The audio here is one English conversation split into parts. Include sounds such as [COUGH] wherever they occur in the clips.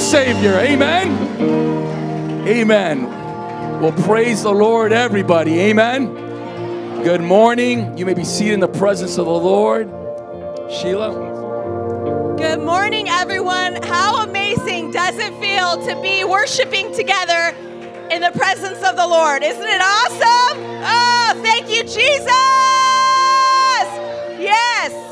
Savior. Amen. Amen. Well, praise the Lord, everybody. Amen. Good morning. You may be seated in the presence of the Lord. Sheila. Good morning, everyone. How amazing does it feel to be worshiping together in the presence of the Lord? Isn't it awesome? Oh, thank you, Jesus. Yes.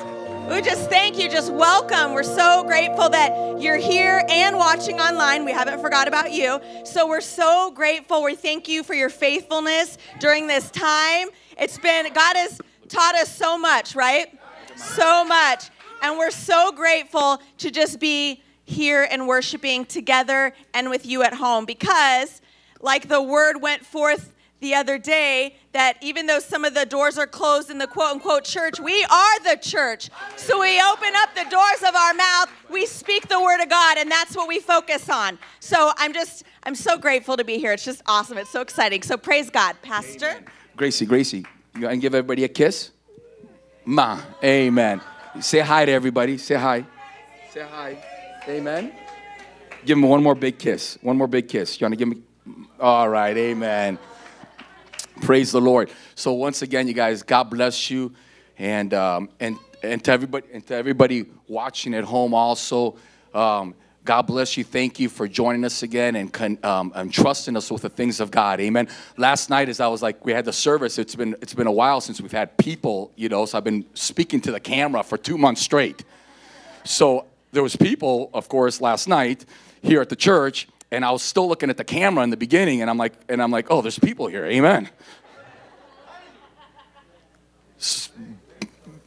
We just thank you, just welcome. We're so grateful that you're here and watching online. We haven't forgot about you. So we're so grateful. We thank you for your faithfulness during this time. It's been, God has taught us so much, right? So much. And we're so grateful to just be here and worshiping together and with you at home because, like the word went forth the other day, that even though some of the doors are closed in the quote unquote church, we are the church. So we open up the doors of our mouth, we speak the word of God, and that's what we focus on. So I'm just, I'm so grateful to be here. It's just awesome. It's so exciting. So praise God, Pastor. Gracie, Gracie, you gonna give everybody a kiss? Ma, amen. Say hi to everybody. Say hi. Say hi. Amen. Give him one more big kiss. One more big kiss. You wanna give me? All right, amen. Praise the Lord. So once again, you guys, God bless you, and um, and and to everybody and to everybody watching at home also. Um, God bless you. Thank you for joining us again and, con, um, and trusting us with the things of God. Amen. Last night, as I was like, we had the service. It's been it's been a while since we've had people, you know. So I've been speaking to the camera for two months straight. So there was people, of course, last night here at the church, and I was still looking at the camera in the beginning, and I'm like, and I'm like, oh, there's people here. Amen.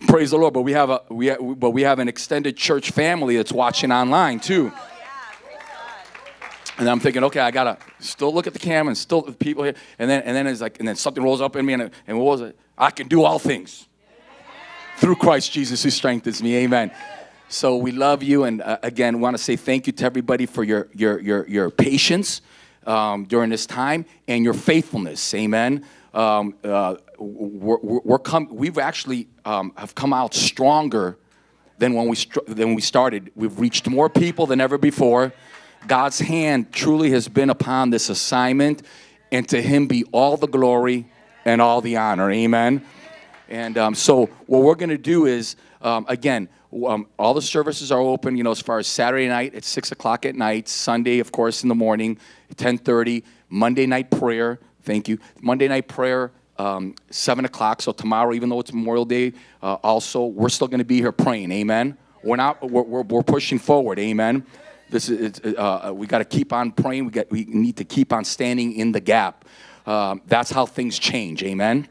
Praise the Lord. But we have a we ha- but we have an extended church family that's watching online too. Oh, and I'm thinking, okay, I gotta still look at the camera and still the people here. And then and then it's like, and then something rolls up in me, and, and what was it? I can do all things through Christ Jesus who strengthens me. Amen. So we love you, and uh, again, want to say thank you to everybody for your your your your patience um, during this time and your faithfulness. Amen. Um, uh, we're, we're, come, we've actually um, have come out stronger than when we than we started. We've reached more people than ever before. God's hand truly has been upon this assignment, and to Him be all the glory and all the honor. Amen. And um, so, what we're going to do is, um, again, um, all the services are open. You know, as far as Saturday night at six o'clock at night, Sunday, of course, in the morning, ten thirty. Monday night prayer. Thank you. Monday night prayer, um, seven o'clock. So tomorrow, even though it's Memorial Day, uh, also we're still going to be here praying. Amen. We're not. We're, we're, we're pushing forward. Amen. This is. it's, Uh, we got to keep on praying. We got. We need to keep on standing in the gap. Um, that's how things change. Amen.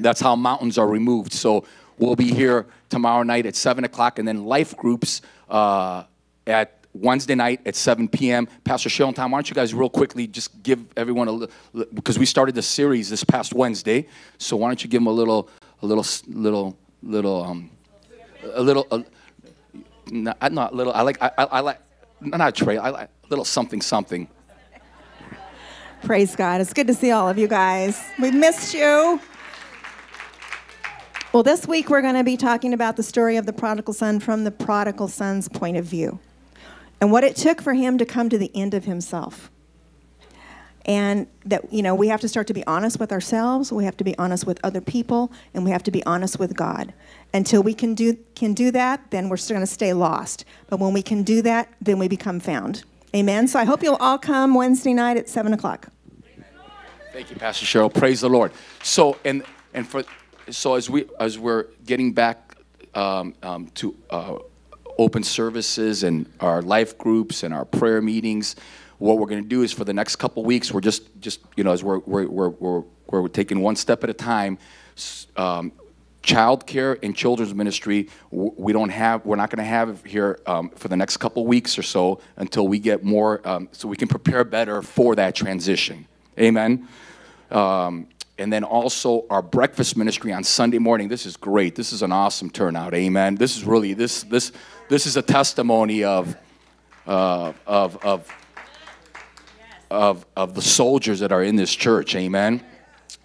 That's how mountains are removed. So we'll be here tomorrow night at 7 o'clock, and then life groups uh, at Wednesday night at 7 p.m. Pastor Cheryl and Tom, why don't you guys real quickly just give everyone a little, because we started the series this past Wednesday. So why don't you give them a little, a little, little, little, um, a little, a, not, not little, I like, I, I, like, not a tray, I like a little something, something. Praise God. It's good to see all of you guys. We missed you. Well, this week we're going to be talking about the story of the prodigal son from the prodigal son's point of view and what it took for him to come to the end of himself. And that, you know, we have to start to be honest with ourselves, we have to be honest with other people, and we have to be honest with God. Until we can do, can do that, then we're still going to stay lost. But when we can do that, then we become found. Amen. So I hope you'll all come Wednesday night at 7 o'clock. Thank you, Pastor Cheryl. Praise the Lord. So and and for so as we as we're getting back um, um, to uh, open services and our life groups and our prayer meetings, what we're going to do is for the next couple weeks, we're just just you know as we're we're we're we're, we're taking one step at a time. Um, child care and children's ministry we don't have we're not going to have here um, for the next couple weeks or so until we get more um, so we can prepare better for that transition amen Um, and then also our breakfast ministry on Sunday morning. This is great. This is an awesome turnout. Amen. This is really this this this is a testimony of uh, of of of of the soldiers that are in this church. Amen.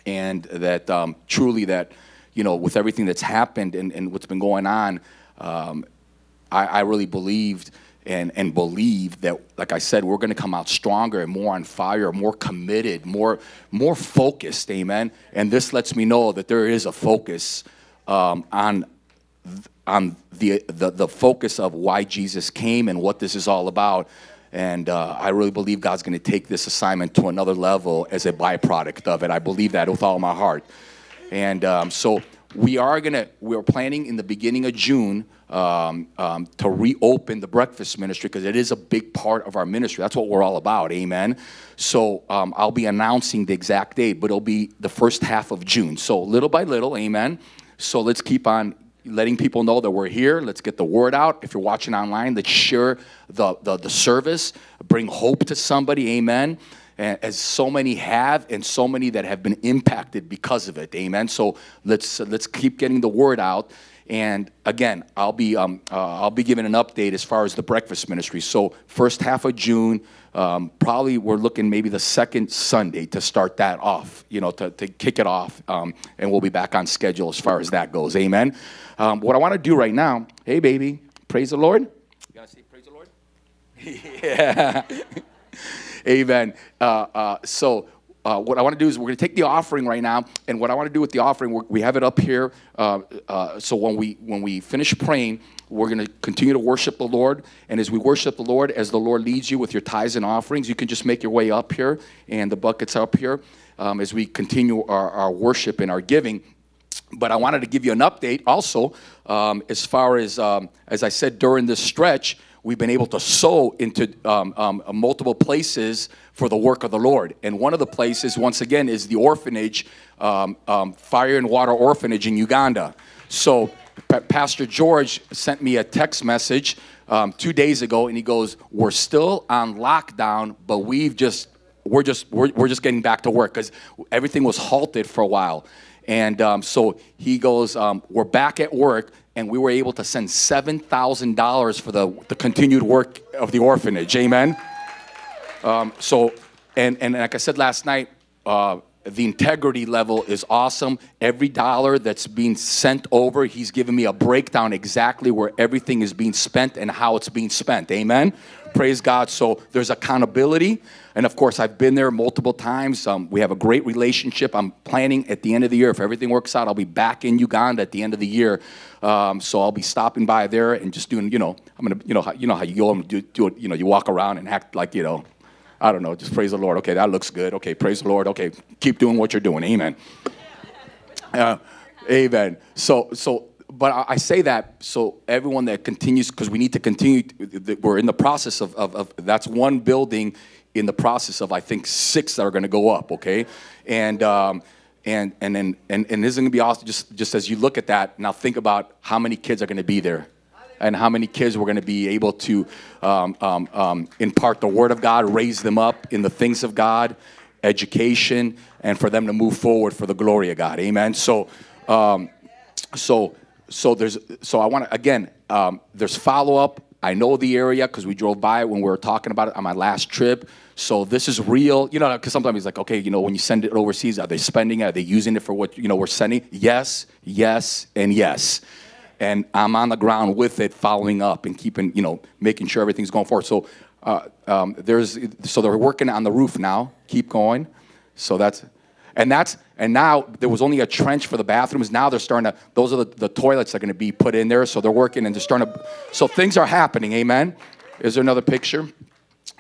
And that um, truly that you know with everything that's happened and, and what's been going on, um, I, I really believed and, and believe that, like I said, we're going to come out stronger and more on fire, more committed, more, more focused, amen. And this lets me know that there is a focus um, on, on the, the, the focus of why Jesus came and what this is all about. And uh, I really believe God's going to take this assignment to another level as a byproduct of it. I believe that with all my heart. And um, so we are going to, we're planning in the beginning of June um, um, to reopen the breakfast ministry because it is a big part of our ministry. That's what we're all about. Amen. So um, I'll be announcing the exact date, but it'll be the first half of June. So little by little, amen. So let's keep on letting people know that we're here. Let's get the word out. If you're watching online, let's share the, the, the service, bring hope to somebody. Amen as so many have and so many that have been impacted because of it amen so let's let's keep getting the word out and again, I'll be, um, uh, I'll be giving an update as far as the breakfast ministry. So first half of June, um, probably we're looking maybe the second Sunday to start that off, you know, to, to kick it off. Um, and we'll be back on schedule as far as that goes. Amen. Um, what I want to do right now, hey, baby, praise the Lord. You to say praise the Lord? [LAUGHS] yeah. Amen. Uh, uh, so uh, what I want to do is we're going to take the offering right now, and what I want to do with the offering, we have it up here. Uh, uh, so when we when we finish praying, we're going to continue to worship the Lord, and as we worship the Lord, as the Lord leads you with your tithes and offerings, you can just make your way up here, and the buckets up here um, as we continue our, our worship and our giving. But I wanted to give you an update also, um, as far as um, as I said during this stretch we've been able to sow into um, um, multiple places for the work of the Lord. And one of the places, once again, is the orphanage, um, um Fire and Water Orphanage in Uganda. So P- Pastor George sent me a text message um, two days ago, and he goes, "We're still on lockdown, but we've just we're just we're, we're just getting back to work because everything was halted for a while." And um, so he goes, um, We're back at work, and we were able to send $7,000 for the, the continued work of the orphanage. Amen? Um, so, and, and like I said last night, uh, the integrity level is awesome. Every dollar that's being sent over, he's giving me a breakdown exactly where everything is being spent and how it's being spent. Amen? Praise God. So there's accountability. And of course, I've been there multiple times. Um, we have a great relationship. I'm planning at the end of the year, if everything works out, I'll be back in Uganda at the end of the year. Um, so I'll be stopping by there and just doing, you know, I'm gonna, you know, you know how you go and do, do it, you know, you walk around and act like, you know, I don't know, just praise the Lord. Okay, that looks good. Okay, praise the Lord. Okay, keep doing what you're doing. Amen. Uh, amen. So, so but I say that so everyone that continues, because we need to continue, we're in the process of, of, of, that's one building in the process of, I think, six that are going to go up, okay? And, um, and, and, and, and, and isn't going to be awesome, just, just as you look at that, now think about how many kids are going to be there and how many kids we're going to be able to um, um, um, impart the Word of God, raise them up in the things of God, education, and for them to move forward for the glory of God. Amen. So, um, so so there's so I want to again um, there's follow up. I know the area because we drove by it when we were talking about it on my last trip. So this is real, you know. Because sometimes it's like, okay, you know, when you send it overseas, are they spending it? Are they using it for what you know we're sending? Yes, yes, and yes. And I'm on the ground with it, following up and keeping, you know, making sure everything's going forward. So uh, um, there's so they're working on the roof now. Keep going. So that's and that's and now there was only a trench for the bathrooms. Now they're starting to, those are the, the toilets that are going to be put in there. So they're working and they're starting to, so things are happening. Amen. Is there another picture?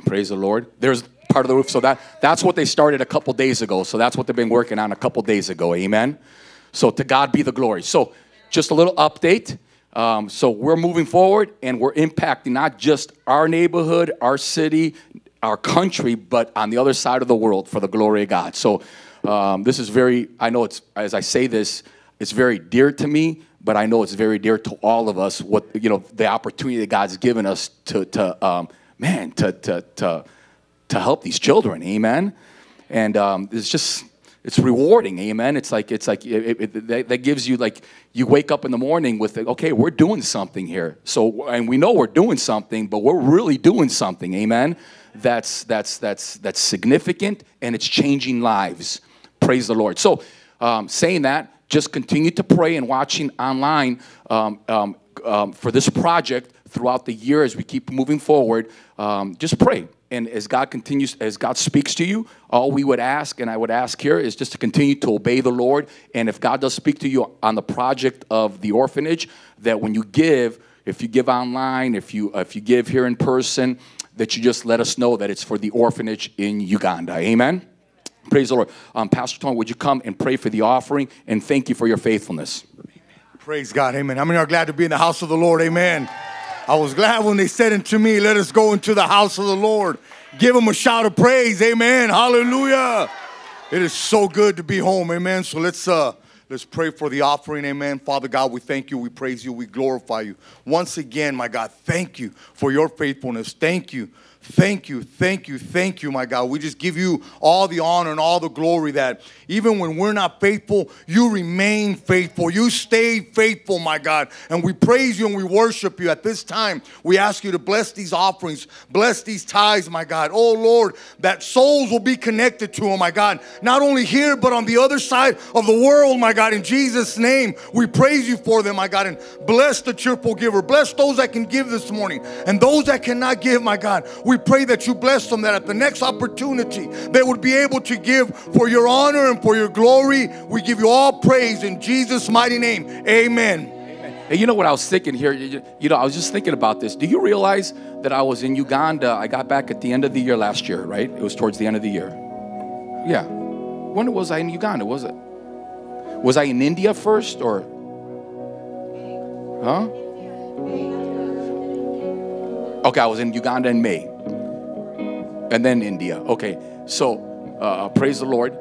Praise the Lord. There's part of the roof. So that, that's what they started a couple days ago. So that's what they've been working on a couple days ago. Amen. So to God be the glory. So just a little update. Um, so we're moving forward and we're impacting not just our neighborhood, our city, our country, but on the other side of the world for the glory of God. So um, this is very, I know it's, as I say this, it's very dear to me, but I know it's very dear to all of us, what, you know, the opportunity that God's given us to, to um, man, to, to, to, to help these children. Amen. And um, it's just, it's rewarding amen? It's like it's like it, it, that, that gives you like you wake up in the morning with okay we're doing something here. So and we know we're doing something but we're really doing something amen? That's that's that's that's significant and it's changing lives. Praise the lord. So um, saying that just continue to pray and watching online um, um, um, for this project throughout the year as we keep moving forward um, just pray and as God continues, as God speaks to you, all we would ask, and I would ask here, is just to continue to obey the Lord. And if God does speak to you on the project of the orphanage, that when you give, if you give online, if you if you give here in person, that you just let us know that it's for the orphanage in Uganda. Amen. Praise the Lord. Um, Pastor Tony, would you come and pray for the offering and thank you for your faithfulness? Praise God, amen. How many are glad to be in the house of the Lord, amen? I was glad when they said unto me, Let us go into the house of the Lord. Give him a shout of praise, amen. Hallelujah. It is so good to be home, amen. So let's uh let's pray for the offering, amen. Father God, we thank you, we praise you, we glorify you. Once again, my God, thank you for your faithfulness. Thank you Thank you, thank you, thank you, my God. We just give you all the honor and all the glory that even when we're not faithful, you remain faithful. You stay faithful, my God. And we praise you and we worship you. At this time, we ask you to bless these offerings, bless these tithes, my God. Oh, Lord, that souls will be connected to them, my God. Not only here, but on the other side of the world, my God. In Jesus' name, we praise you for them, my God. And bless the cheerful giver. Bless those that can give this morning and those that cannot give, my God. We pray that you bless them, that at the next opportunity, they would be able to give for your honor and for your glory. We give you all praise in Jesus' mighty name. Amen. Hey, you know what I was thinking here? You you know, I was just thinking about this. Do you realize that I was in Uganda? I got back at the end of the year last year, right? It was towards the end of the year. Yeah. When was I in Uganda? Was it? Was I in India first or? Huh? Okay, I was in Uganda in May. And then India. Okay, so uh, praise the Lord.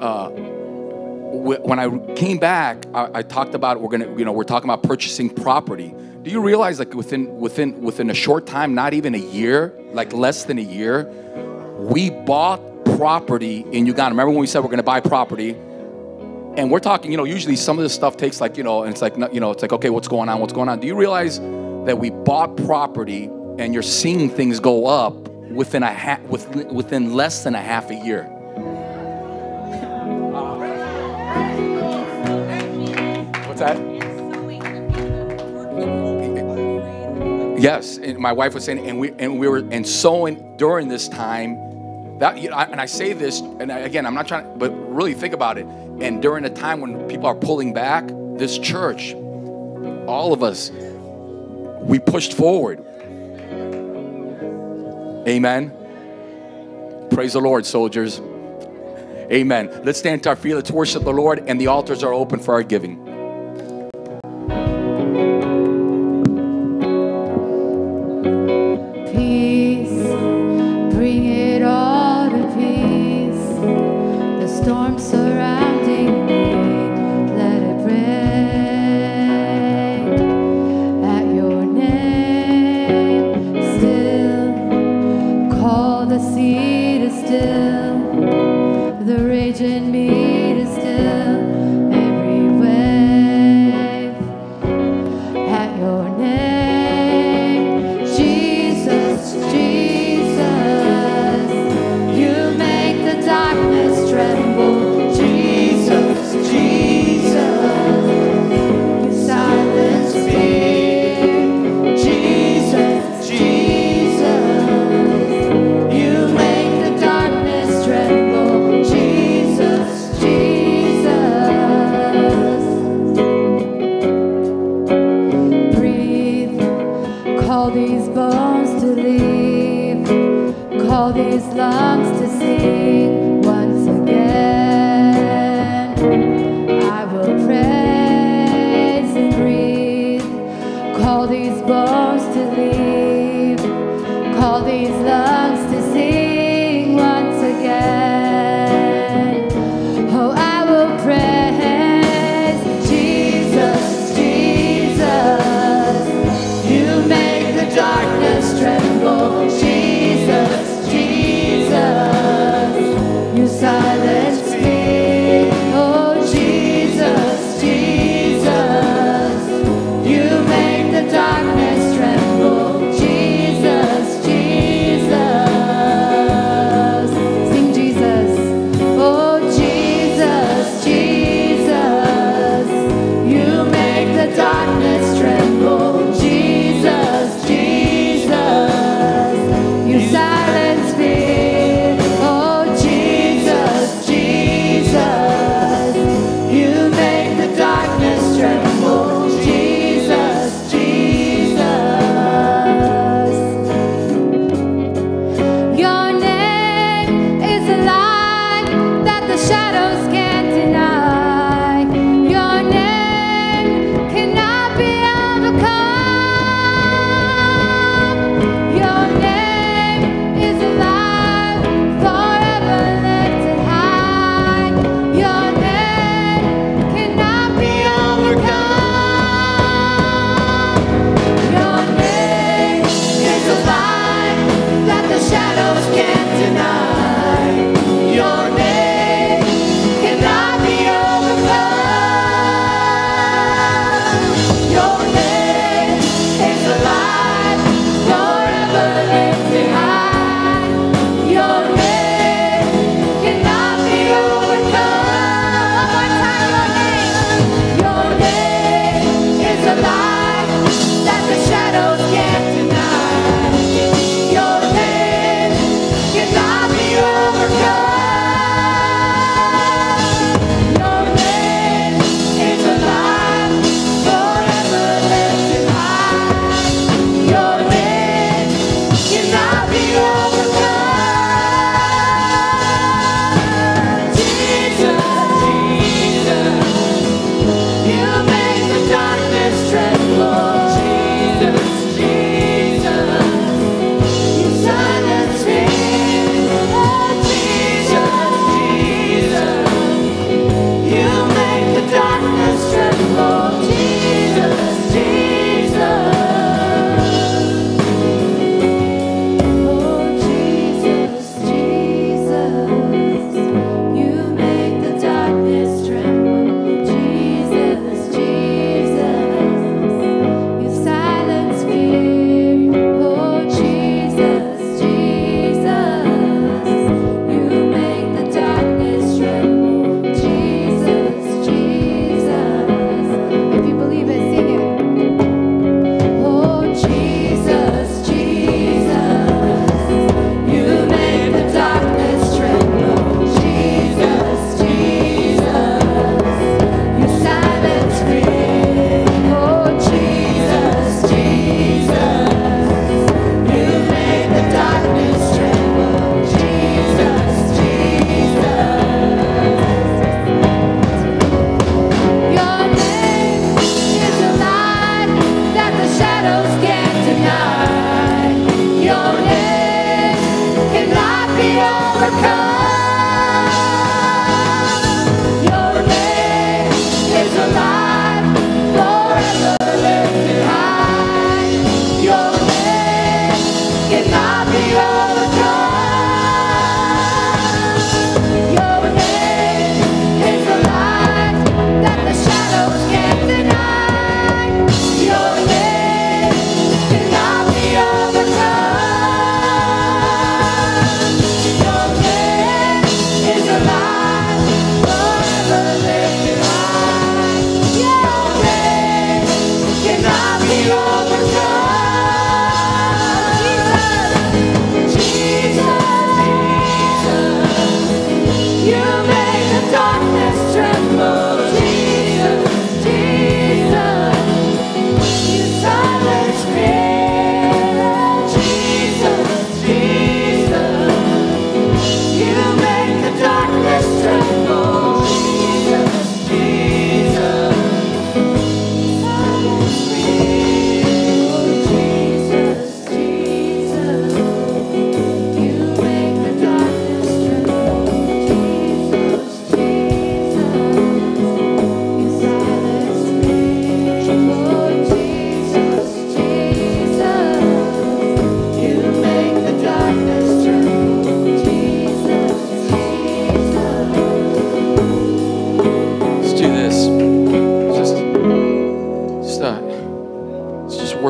Uh, when I came back, I, I talked about we're gonna, you know, we're talking about purchasing property. Do you realize, like within within within a short time, not even a year, like less than a year, we bought property in Uganda. Remember when we said we're gonna buy property? And we're talking, you know, usually some of this stuff takes like, you know, and it's like, you know, it's like, okay, what's going on? What's going on? Do you realize that we bought property and you're seeing things go up within a ha- with, within less than a half a year? What's that? Yes, and my wife was saying, and we and we were and sowing during this time. That you know, I- and I say this, and I, again, I'm not trying, but really think about it. And during a time when people are pulling back, this church, all of us, we pushed forward. Amen. Praise the Lord, soldiers. Amen. Let's stand to our feet. Let's worship the Lord, and the altars are open for our giving.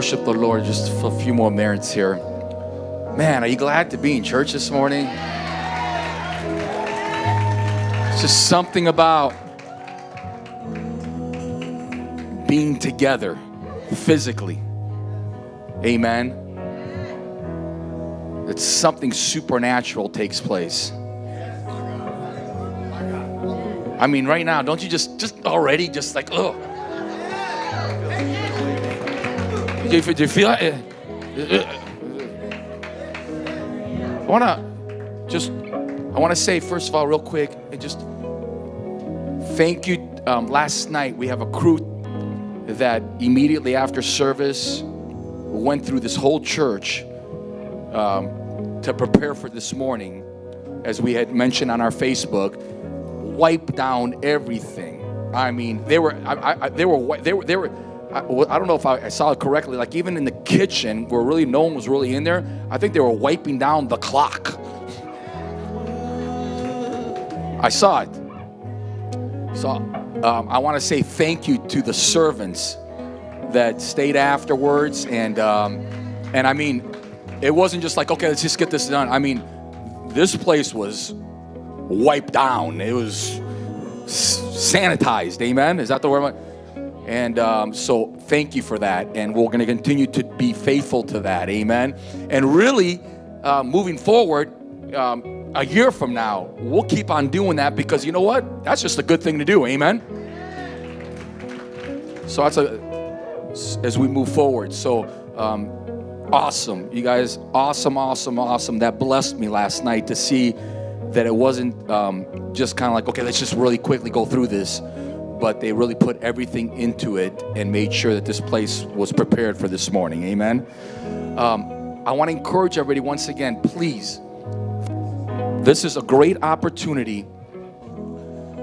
Worship the Lord just for a few more minutes here. Man, are you glad to be in church this morning? It's just something about being together physically. Amen. That something supernatural takes place. I mean, right now, don't you just just already just like oh. Do you, feel? I wanna just I wanna say first of all, real quick, and just thank you. Um, last night we have a crew that immediately after service went through this whole church um, to prepare for this morning, as we had mentioned on our Facebook, wipe down everything. I mean, they were, I, I, they were, they were, they were. I, I don't know if I, I saw it correctly. Like even in the kitchen, where really no one was really in there, I think they were wiping down the clock. I saw it. So um, I want to say thank you to the servants that stayed afterwards, and um, and I mean, it wasn't just like okay, let's just get this done. I mean, this place was wiped down. It was sanitized. Amen. Is that the word? And um, so, thank you for that. And we're going to continue to be faithful to that. Amen. And really, uh, moving forward, um, a year from now, we'll keep on doing that because you know what? That's just a good thing to do. Amen. So that's a as we move forward. So um, awesome, you guys, awesome, awesome, awesome. That blessed me last night to see that it wasn't um, just kind of like, okay, let's just really quickly go through this, but they really put everything into it and made sure that this place was prepared for this morning. Amen. Um, I want to encourage everybody once again, please. This is a great opportunity.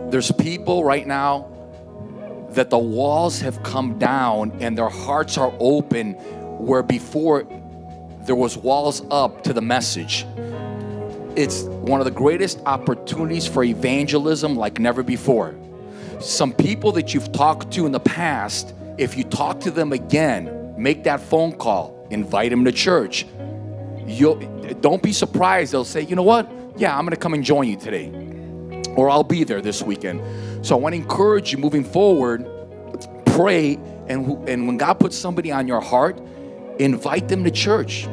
There's people right now that the walls have come down and their hearts are open where before there was walls up to the message it's one of the greatest opportunities for evangelism like never before some people that you've talked to in the past if you talk to them again make that phone call invite them to church you'll don't be surprised they'll say you know what yeah i'm gonna come and join you today or i'll be there this weekend so I want to encourage you moving forward, pray, and, and when God puts somebody on your heart, invite them to church.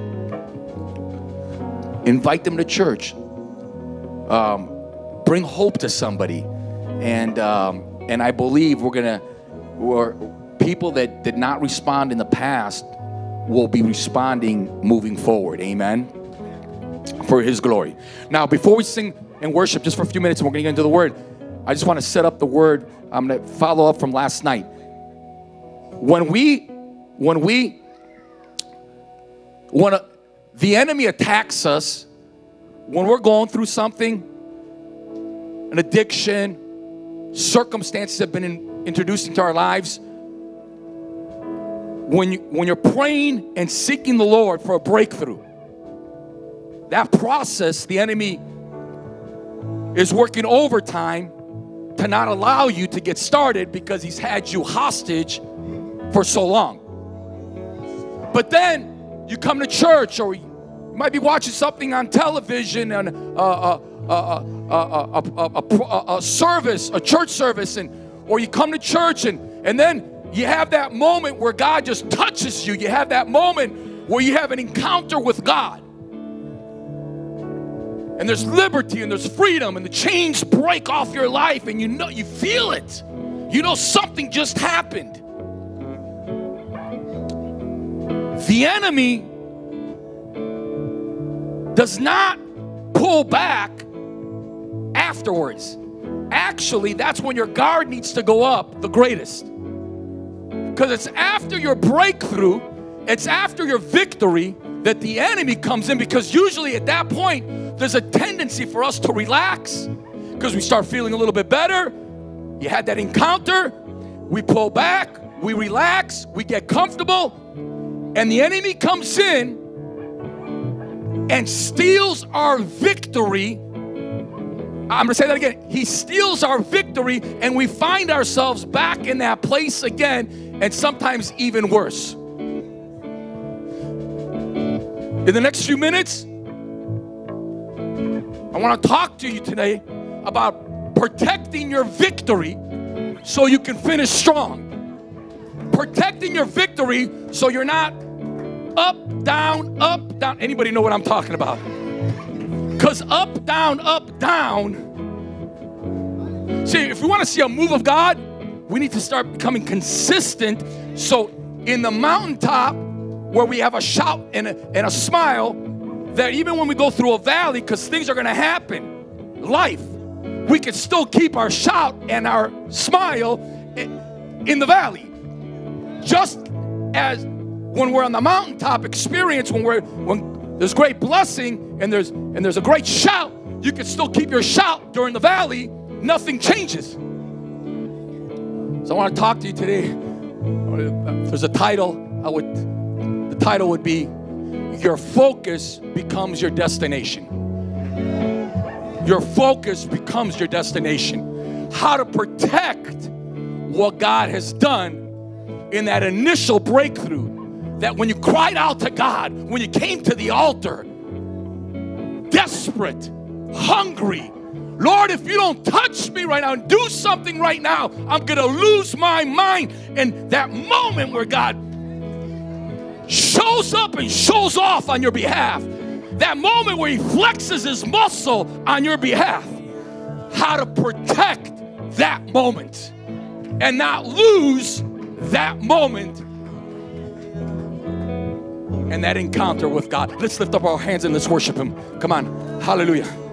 Invite them to church. Um, bring hope to somebody. And, um, and I believe we're going to, people that did not respond in the past will be responding moving forward. Amen. For His glory. Now, before we sing and worship just for a few minutes, and we're going to get into the Word. I just want to set up the word. I'm going to follow up from last night. When we, when we, when a, the enemy attacks us, when we're going through something, an addiction, circumstances have been in, introduced into our lives. When, you, when you're praying and seeking the Lord for a breakthrough, that process, the enemy is working overtime to not allow you to get started because he's had you hostage for so long. But then you come to church or you might be watching something on television and a, a, a, a, service, a church service, and or you come to church and, and then you have that moment where God just touches you. You have that moment where you have an encounter with God. And there's liberty and there's freedom and the chains break off your life and you know you feel it. You know something just happened. The enemy does not pull back afterwards actually that's when your guard needs to go up the greatest because it's after your breakthrough it's after your victory that the enemy comes in because usually at that point there's a tendency for us to relax because we start feeling a little bit better. You had that encounter, we pull back, we relax, we get comfortable, and the enemy comes in and steals our victory. I'm gonna say that again. He steals our victory, and we find ourselves back in that place again, and sometimes even worse. In the next few minutes, I want to talk to you today about protecting your victory so you can finish strong. Protecting your victory so you're not up, down, up, down. Anybody know what I'm talking about? Because up, down, up, down. See, if we want to see a move of God, we need to start becoming consistent. So, in the mountaintop, where we have a shout and a, and a smile, that even when we go through a valley, because things are going to happen, life, we can still keep our shout and our smile in the valley. Just as when we're on the mountaintop experience, when we're when there's great blessing and there's and there's a great shout, you can still keep your shout during the valley. Nothing changes. So I want to talk to you today. There's a title. I would. The title would be "Your Focus Becomes Your Destination." Your focus becomes your destination. How to protect what God has done in that initial breakthrough. That when you cried out to God, when you came to the altar, desperate, hungry, Lord, if you don't touch me right now and do something right now, I'm gonna lose my mind. And that moment where God shows up and shows off on your behalf, that moment where He flexes His muscle on your behalf, how to protect that moment and not lose that moment and that encounter with God. Let's lift up our hands and let's worship Him. Come on. Hallelujah.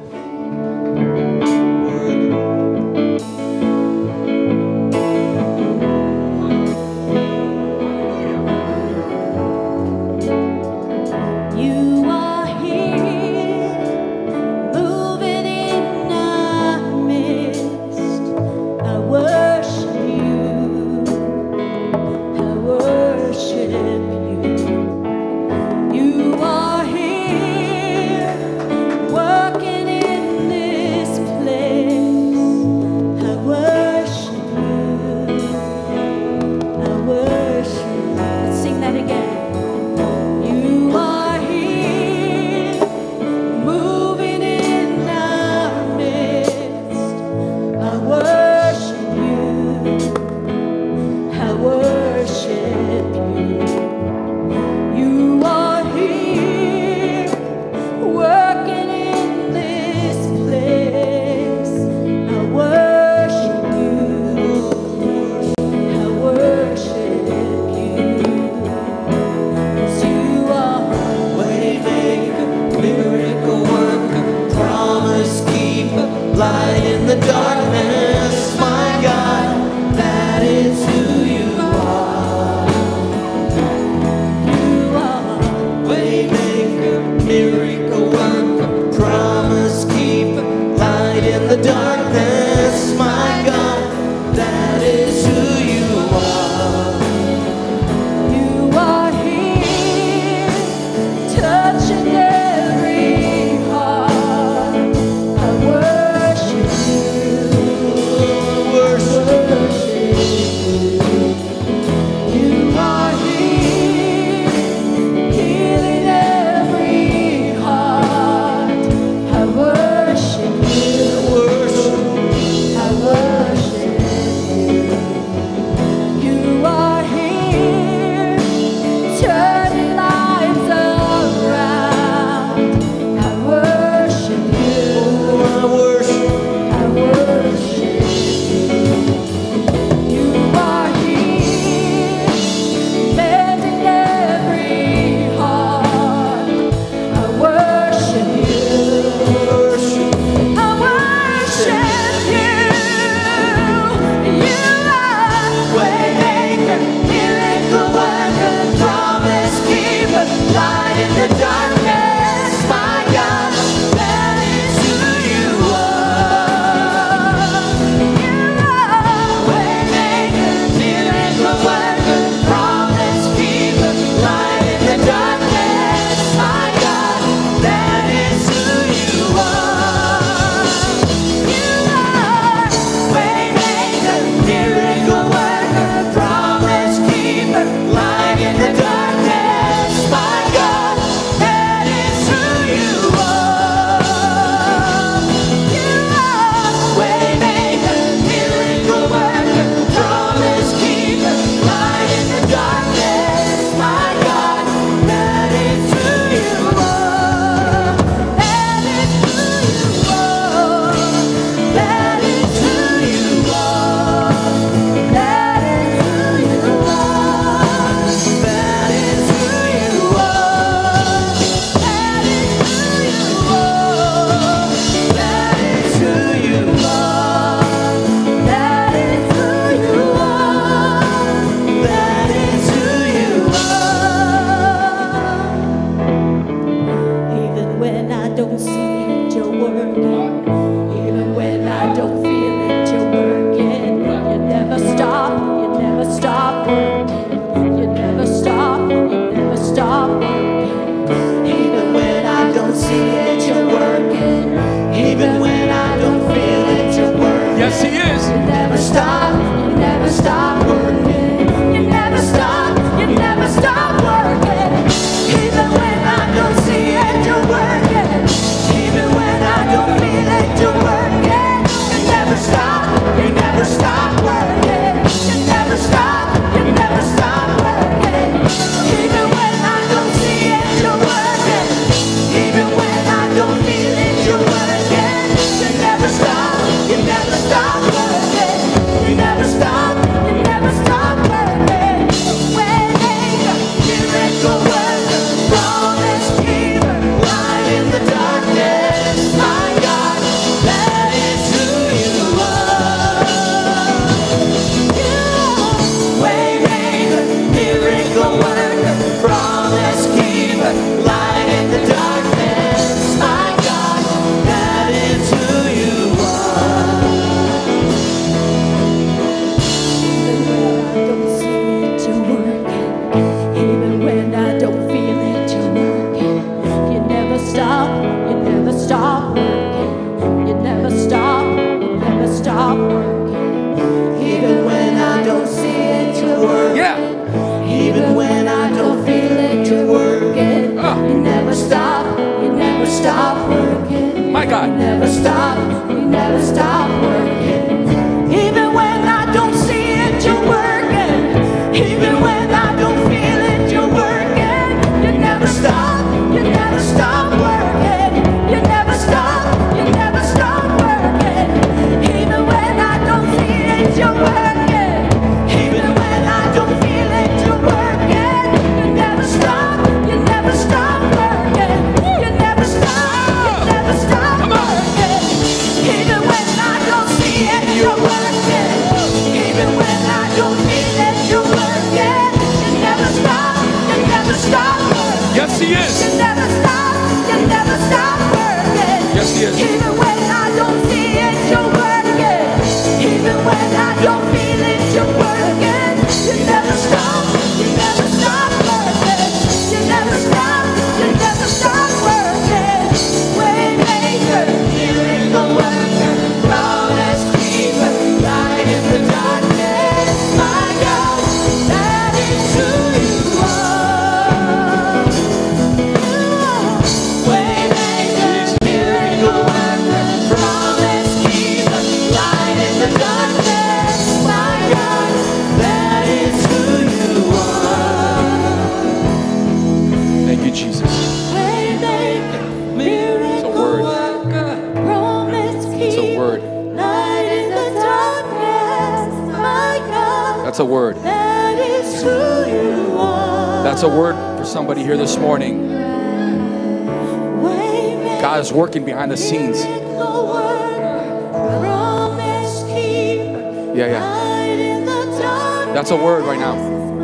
Is working behind the scenes. miracle worker, promise keeper, Yeah, yeah. light in the darkness. That's a word right now.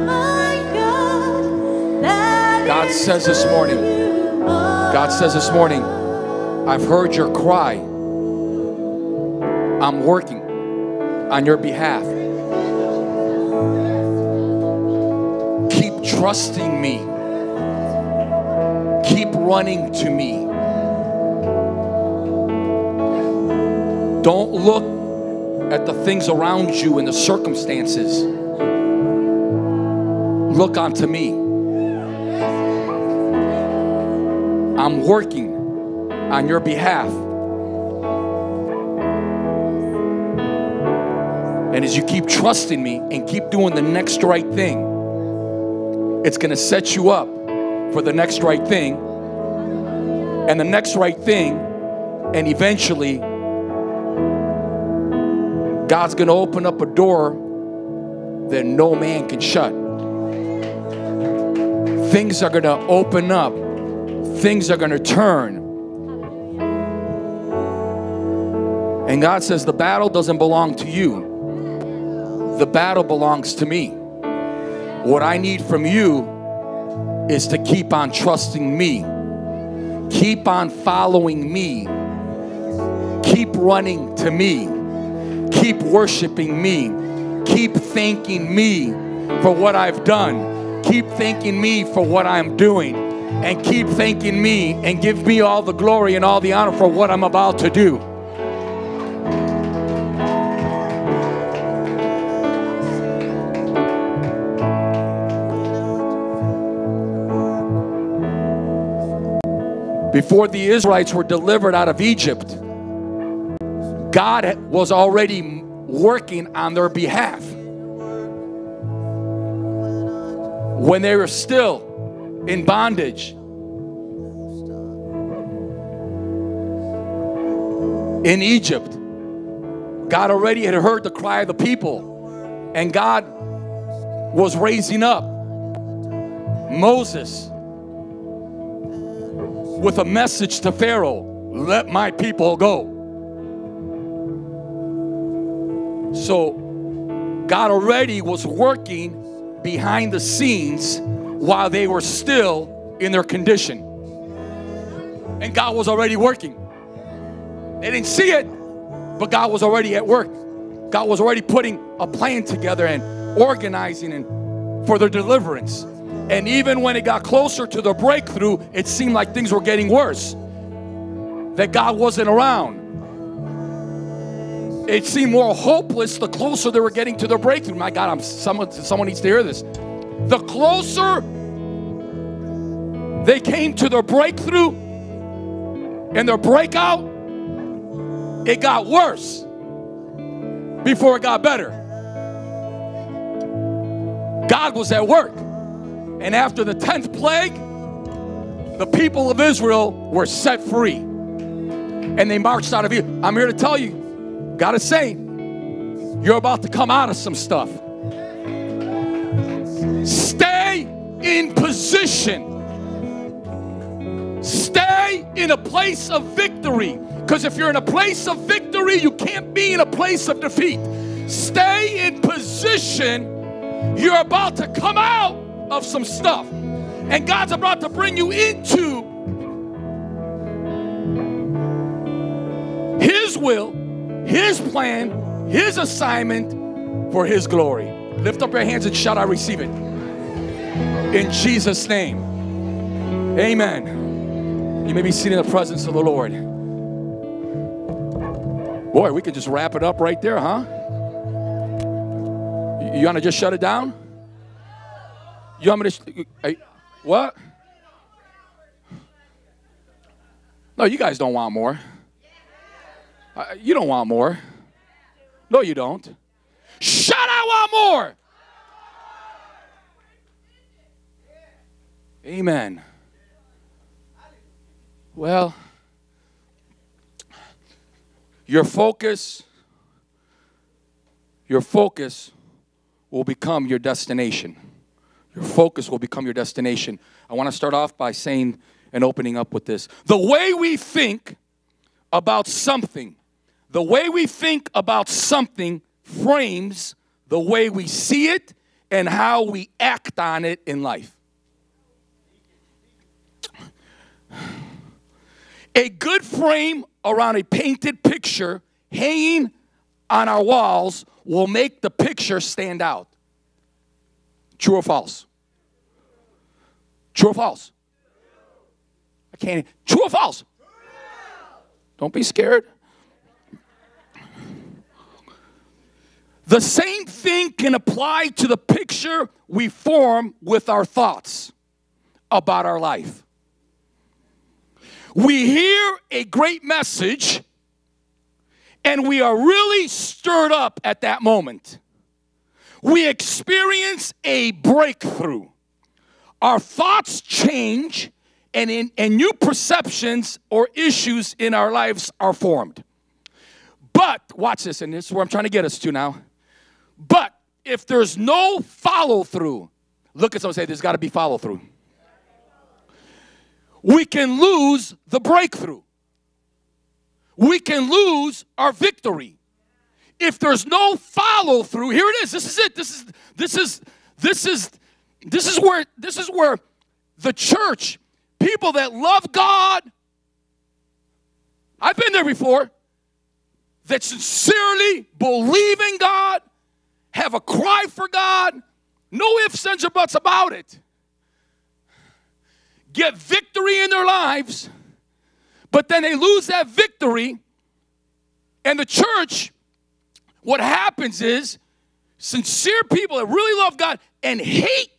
God, that God is says this morning, who you are. God says this morning, I've heard your cry. I'm working on your behalf. Keep trusting me. Keep running to me. Don't look at the things around you and the circumstances. Look onto me. I'm working on your behalf. And as you keep trusting me and keep doing the next right thing, it's going to set you up for the next right thing. And the next right thing, and eventually, God's going to open up a door that no man can shut. Things are going to open up, things are going to turn. And God says, The battle doesn't belong to you, the battle belongs to me. What I need from you is to keep on trusting me, keep on following me, keep running to me, Keep worshiping me. Keep thanking me for what I've done. Keep thanking me for what I'm doing. And keep thanking me and give me all the glory and all the honor for what I'm about to do. before the Israelites were delivered out of Egypt, God was already working on their behalf. When they were still in bondage, in Egypt, God already had heard the cry of the people, and God was raising up Moses with a message to Pharaoh let my people go. So, God already was working behind the scenes while they were still in their condition. And God was already working. They didn't see it, but God was already at work. God was already putting a plan together and organizing and for their deliverance. And even when it got closer to the breakthrough, it seemed like things were getting worse. That God wasn't around. It seemed more hopeless the closer they were getting to their breakthrough. My God, I'm someone someone needs to hear this. The closer they came to their breakthrough and their breakout, it got worse before it got better. God was at work. And after the 10th plague, the people of Israel were set free. And they marched out of Egypt. I'm here to tell you, Is saying, you're about to come out of some stuff. Stay in position. Stay in a place of victory. Because if you're in a place of victory, you can't be in a place of defeat. Stay in position. You're about to come out of some stuff. And God's about to bring you into His will, His plan, His assignment for His glory. Lift up your hands and shout, I receive it. In Jesus' name. Amen. You may be seated in the presence of the Lord. Boy, we could just wrap it up right there, huh? You, want to just shut it down? You want me to? Hey, what? No, you guys don't want more. Uh, you don't want more. No, you don't. Shut! I want more. Amen. Well, your focus, your focus will become your destination. Your focus will become your destination. I want to start off by saying and opening up with this. The way we think about something, the way we think about something frames the way we see it and how we act on it in life. A good frame around a painted picture hanging on our walls will make the picture stand out. True or false? True or false? I can't. True or false? Don't be scared. The same thing can apply to the picture we form with our thoughts about our life. We hear a great message and we are really stirred up at that moment. We experience a breakthrough. Our thoughts change and, in, and new perceptions or issues in our lives are formed. But, watch this, and this is where I'm trying to get us to now. But if there's no follow through, look at someone say, There's got to be follow through. We can lose the breakthrough. We can lose our victory. If there's no follow through, here it is. This is it. This is this is this is this is where this is where the church, people that love God, I've been there before, that sincerely believe in God, have a cry for God, no ifs, ands, or buts about it. Get victory in their lives, but then they lose that victory, and the church, what happens is sincere people that really love God and hate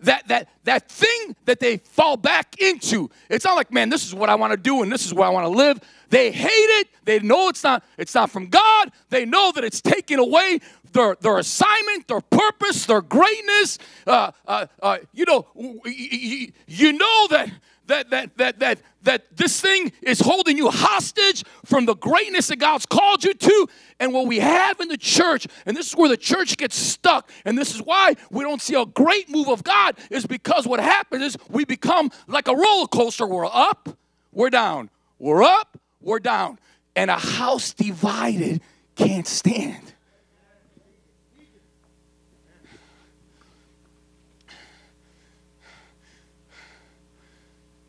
that that that thing that they fall back into. It's not like, man, this is what I want to do and this is where I want to live. They hate it. They know it's not it's not from God. They know that it's taking away their, their assignment, their purpose, their greatness. Uh, uh, uh, you know, you know that that that that that that this thing is holding you hostage from the greatness that God's called you to. And what we have in the church, and this is where the church gets stuck, and this is why we don't see a great move of God, is because what happens is we become like a roller coaster. We're up, we're down, we're up, we're down. And a house divided can't stand.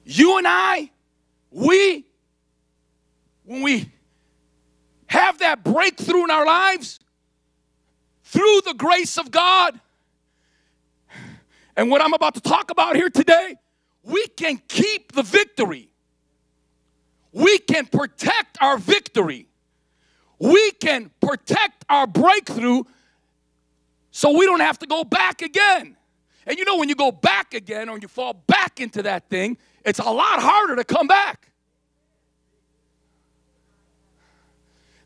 You and I, we, when we have that breakthrough in our lives through the grace of God, and what I'm about to talk about here today, we can keep the victory. We can protect our victory. We can protect our breakthrough so we don't have to go back again. And you know, when you go back again or you fall back into that thing, it's a lot harder to come back.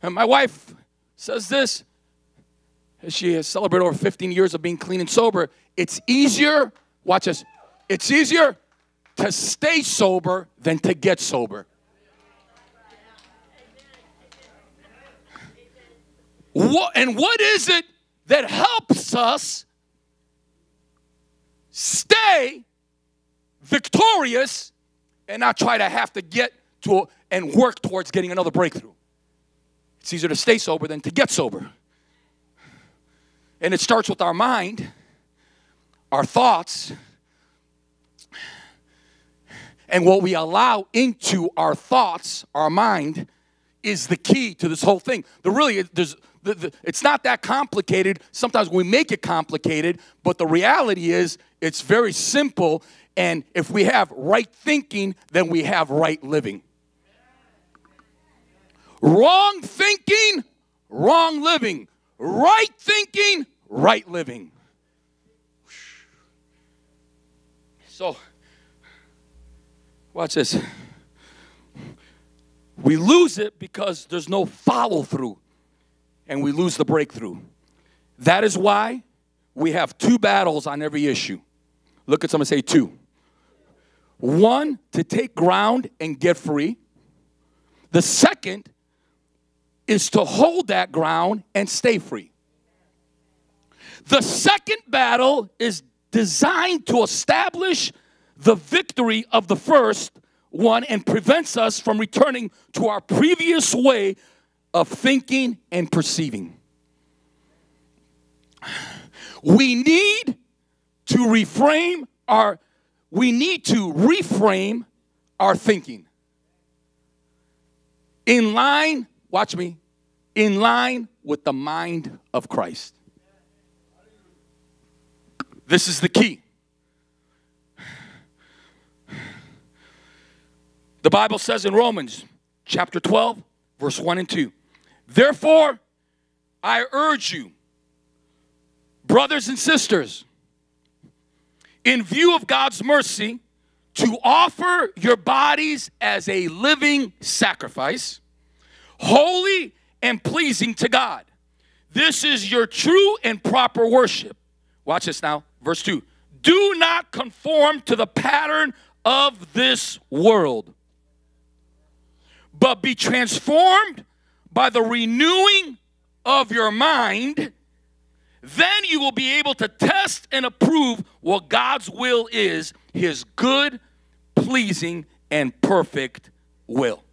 And my wife says this as she has celebrated over 15 years of being clean and sober. It's easier, watch this, it's easier to stay sober than to get sober. What, and what is it that helps us stay victorious and not try to have to get to and work towards getting another breakthrough. It's easier to stay sober than to get sober. And it starts with our mind, our thoughts, and what we allow into our thoughts, our mind, is the key to this whole thing. The really, there's, the, the, it's not that complicated. Sometimes we make it complicated, but the reality is it's very simple. And if we have right thinking, then we have right living. Wrong thinking, wrong living. Right thinking, right living. So, watch this. We lose it because there's no follow through and we lose the breakthrough. That is why we have two battles on every issue. Look at someone say two. One, to take ground and get free. The second is to hold that ground and stay free. The second battle is designed to establish the victory of the first one and prevents us from returning to our previous way of thinking and perceiving. We need to reframe our we need to reframe our thinking. In line, watch me, in line with the mind of Christ. This is the key. The Bible says in Romans chapter 12, verse 1 and 2 Therefore, I urge you, brothers and sisters, in view of God's mercy, to offer your bodies as a living sacrifice, holy and pleasing to God. This is your true and proper worship. Watch this now, verse 2. Do not conform to the pattern of this world, but be transformed by the renewing of your mind, then you will be able to test and approve what God's will is, his good, pleasing, and perfect will.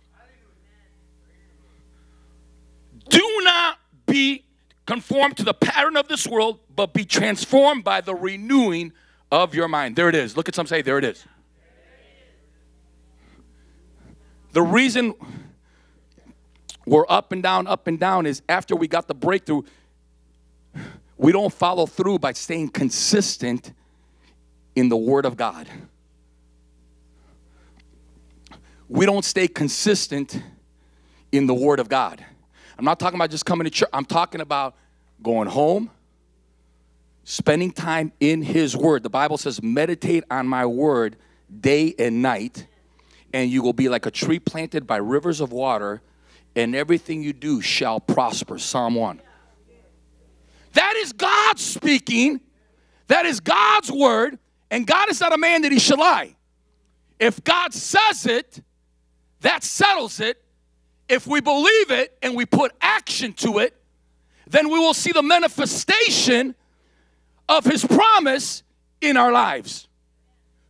Do not be conformed to the pattern of this world, but be transformed by the renewing of your mind. There it is. Look at some say, there it is. The reason we're up and down, up and down is after we got the breakthrough, we don't follow through by staying consistent in the Word of God. We don't stay consistent in the Word of God. I'm not talking about just coming to church, I'm talking about going home, spending time in His Word. The Bible says, meditate on my Word day and night, and you will be like a tree planted by rivers of water, and everything you do shall prosper. Psalm 1. That is God speaking. That is God's word. And God is not a man that he shall lie. If God says it, that settles it. If we believe it and we put action to it, then we will see the manifestation of his promise in our lives.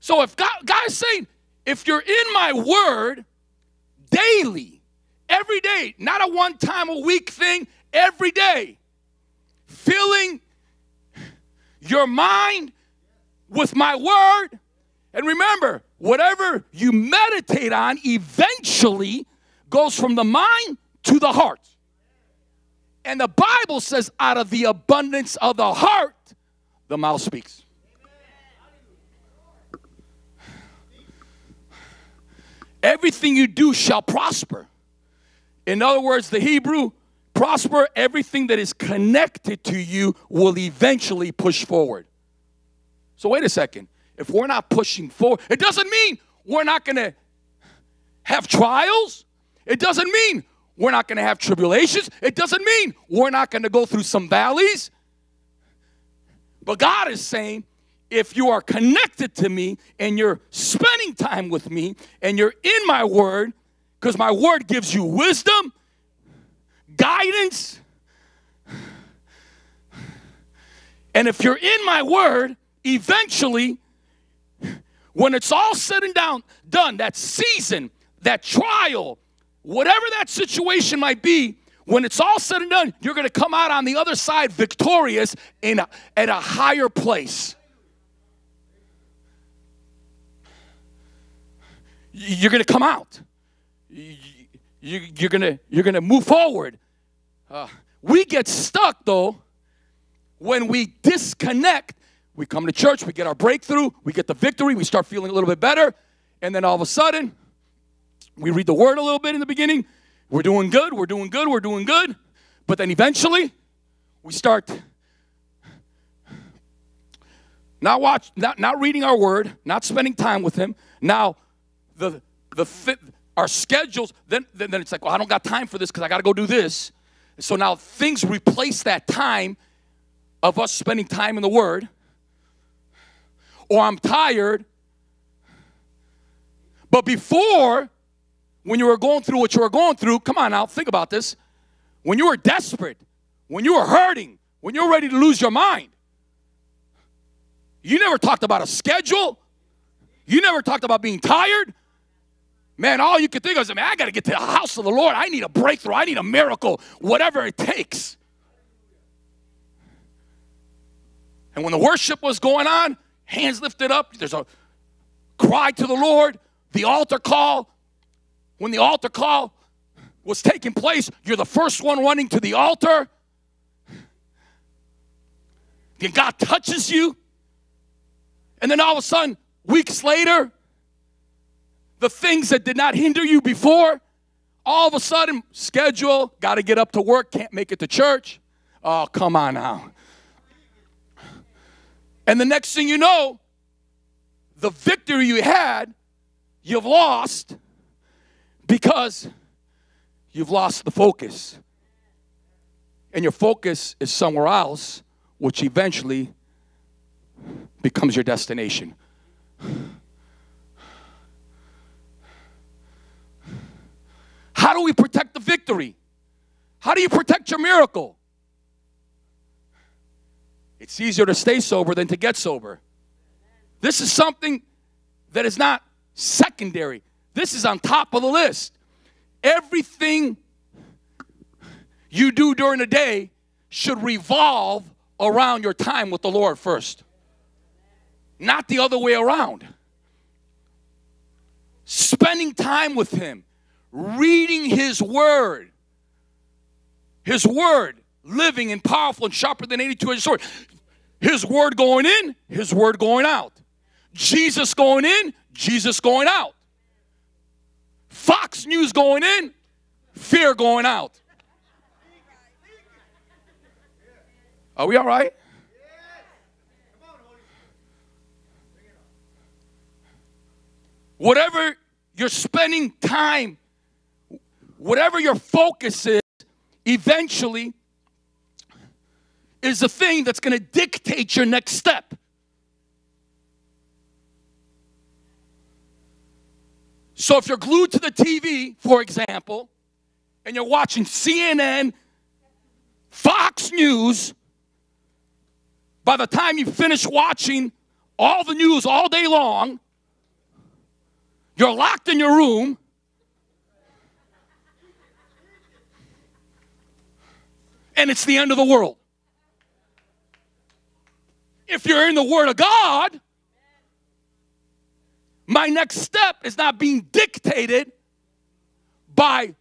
So if God, God is saying, if you're in my word daily, every day, not a one time a week thing, every day, filling your mind with my word. And remember, whatever you meditate on eventually goes from the mind to the heart. And the Bible says, out of the abundance of the heart, the mouth speaks. Everything you do shall prosper. In other words, the Hebrew prosper, everything that is connected to you will eventually push forward. So, wait a second. If we're not pushing forward, it doesn't mean we're not going to have trials. It doesn't mean we're not going to have tribulations. It doesn't mean we're not going to go through some valleys. But God is saying, if you are connected to me and you're spending time with me and you're in my word, because my word gives you wisdom, guidance, and if you're in my word, eventually, when it's all said and down, done, that season, that trial, whatever that situation might be, when it's all said and done, you're going to come out on the other side victorious in a, at a higher place. You're going to come out. You're going to you're going to move forward. Uh, we get stuck though when we disconnect. We come to church, we get our breakthrough, we get the victory, we start feeling a little bit better, and then all of a sudden, we read the word a little bit in the beginning. We're doing good, we're doing good, we're doing good. But then eventually, we start not watch, not, not reading our word, not spending time with him. Now, the the fit, our schedules, then, then, then it's like, well, I don't got time for this because I got to go do this. So now things replace that time of us spending time in the Word. Or I'm tired. But before, when you were going through what you were going through, come on now, think about this. When you were desperate, when you were hurting, when you were ready to lose your mind, you never talked about a schedule. You never talked about being tired. Man, all you could think of is, man, I got to get to the house of the Lord. I need a breakthrough. I need a miracle, whatever it takes. And when the worship was going on, hands lifted up, there's a cry to the Lord, the altar call. When the altar call was taking place, you're the first one running to the altar. Then God touches you. And then all of a sudden, weeks later, the things that did not hinder you before, all of a sudden, schedule, got to get up to work, can't make it to church. Oh, come on now. And the next thing you know, the victory you had, you've lost because you've lost the focus. And your focus is somewhere else, which eventually becomes your destination. How do we protect the victory? How do you protect your miracle? It's easier to stay sober than to get sober. This is something that is not secondary. This is on top of the list. Everything you do during the day should revolve around your time with the Lord first, not the other way around. Spending time with Him, reading His Word. His Word, living and powerful and sharper than any two-edged sword. His Word going in, His Word going out. Jesus going in, Jesus going out. Fox News going in, fear going out. Are we all right? Whatever you're spending time whatever your focus is, eventually is the thing that's going to dictate your next step. So if you're glued to the TV, for example, and you're watching CNN, Fox News, by the time you finish watching all the news all day long, you're locked in your room. And it's the end of the world. If you're in the Word of God, my next step is not being dictated by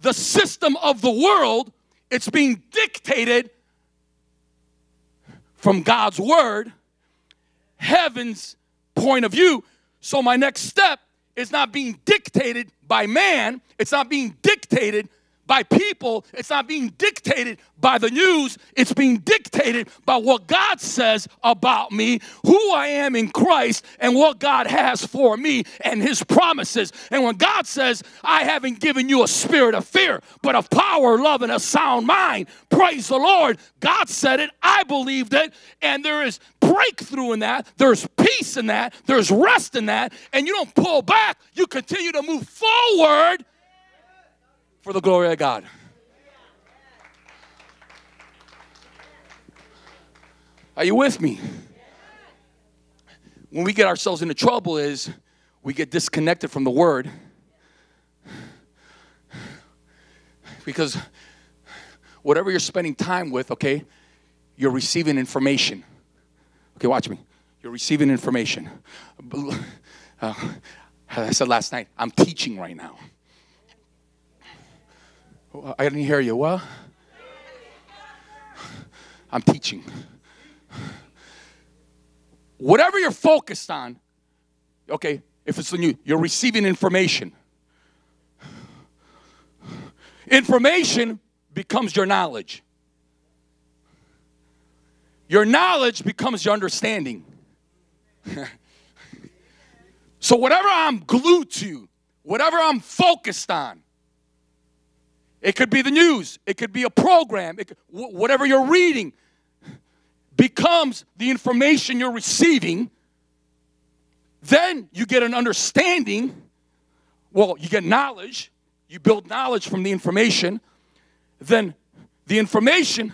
the system of the world, it's being dictated from God's Word, heaven's point of view. So my next step is not being dictated by man, it's not being dictated by people, it's not being dictated by the news, it's being dictated by what God says about me, who I am in Christ, and what God has for me and His promises. And when God says, I haven't given you a spirit of fear, but of power, love, and a sound mind, praise the Lord. God said it, I believed it, and there is breakthrough in that, there's peace in that, there's rest in that, and you don't pull back, you continue to move forward for the glory of God. Are you with me? When we get ourselves into trouble is we get disconnected from the word. Because whatever you're spending time with, okay, you're receiving information. Okay, watch me. You're receiving information. Uh, I said last night, I'm teaching right now. I didn't hear you. What? I'm teaching. Whatever you're focused on, okay, if it's the new, you're receiving information. Information becomes your knowledge. Your knowledge becomes your understanding. [LAUGHS] so, whatever I'm glued to, whatever I'm focused on, it could be the news, it could be a program, could, whatever you're reading becomes the information you're receiving. Then you get an understanding. Well, you get knowledge, you build knowledge from the information. Then the information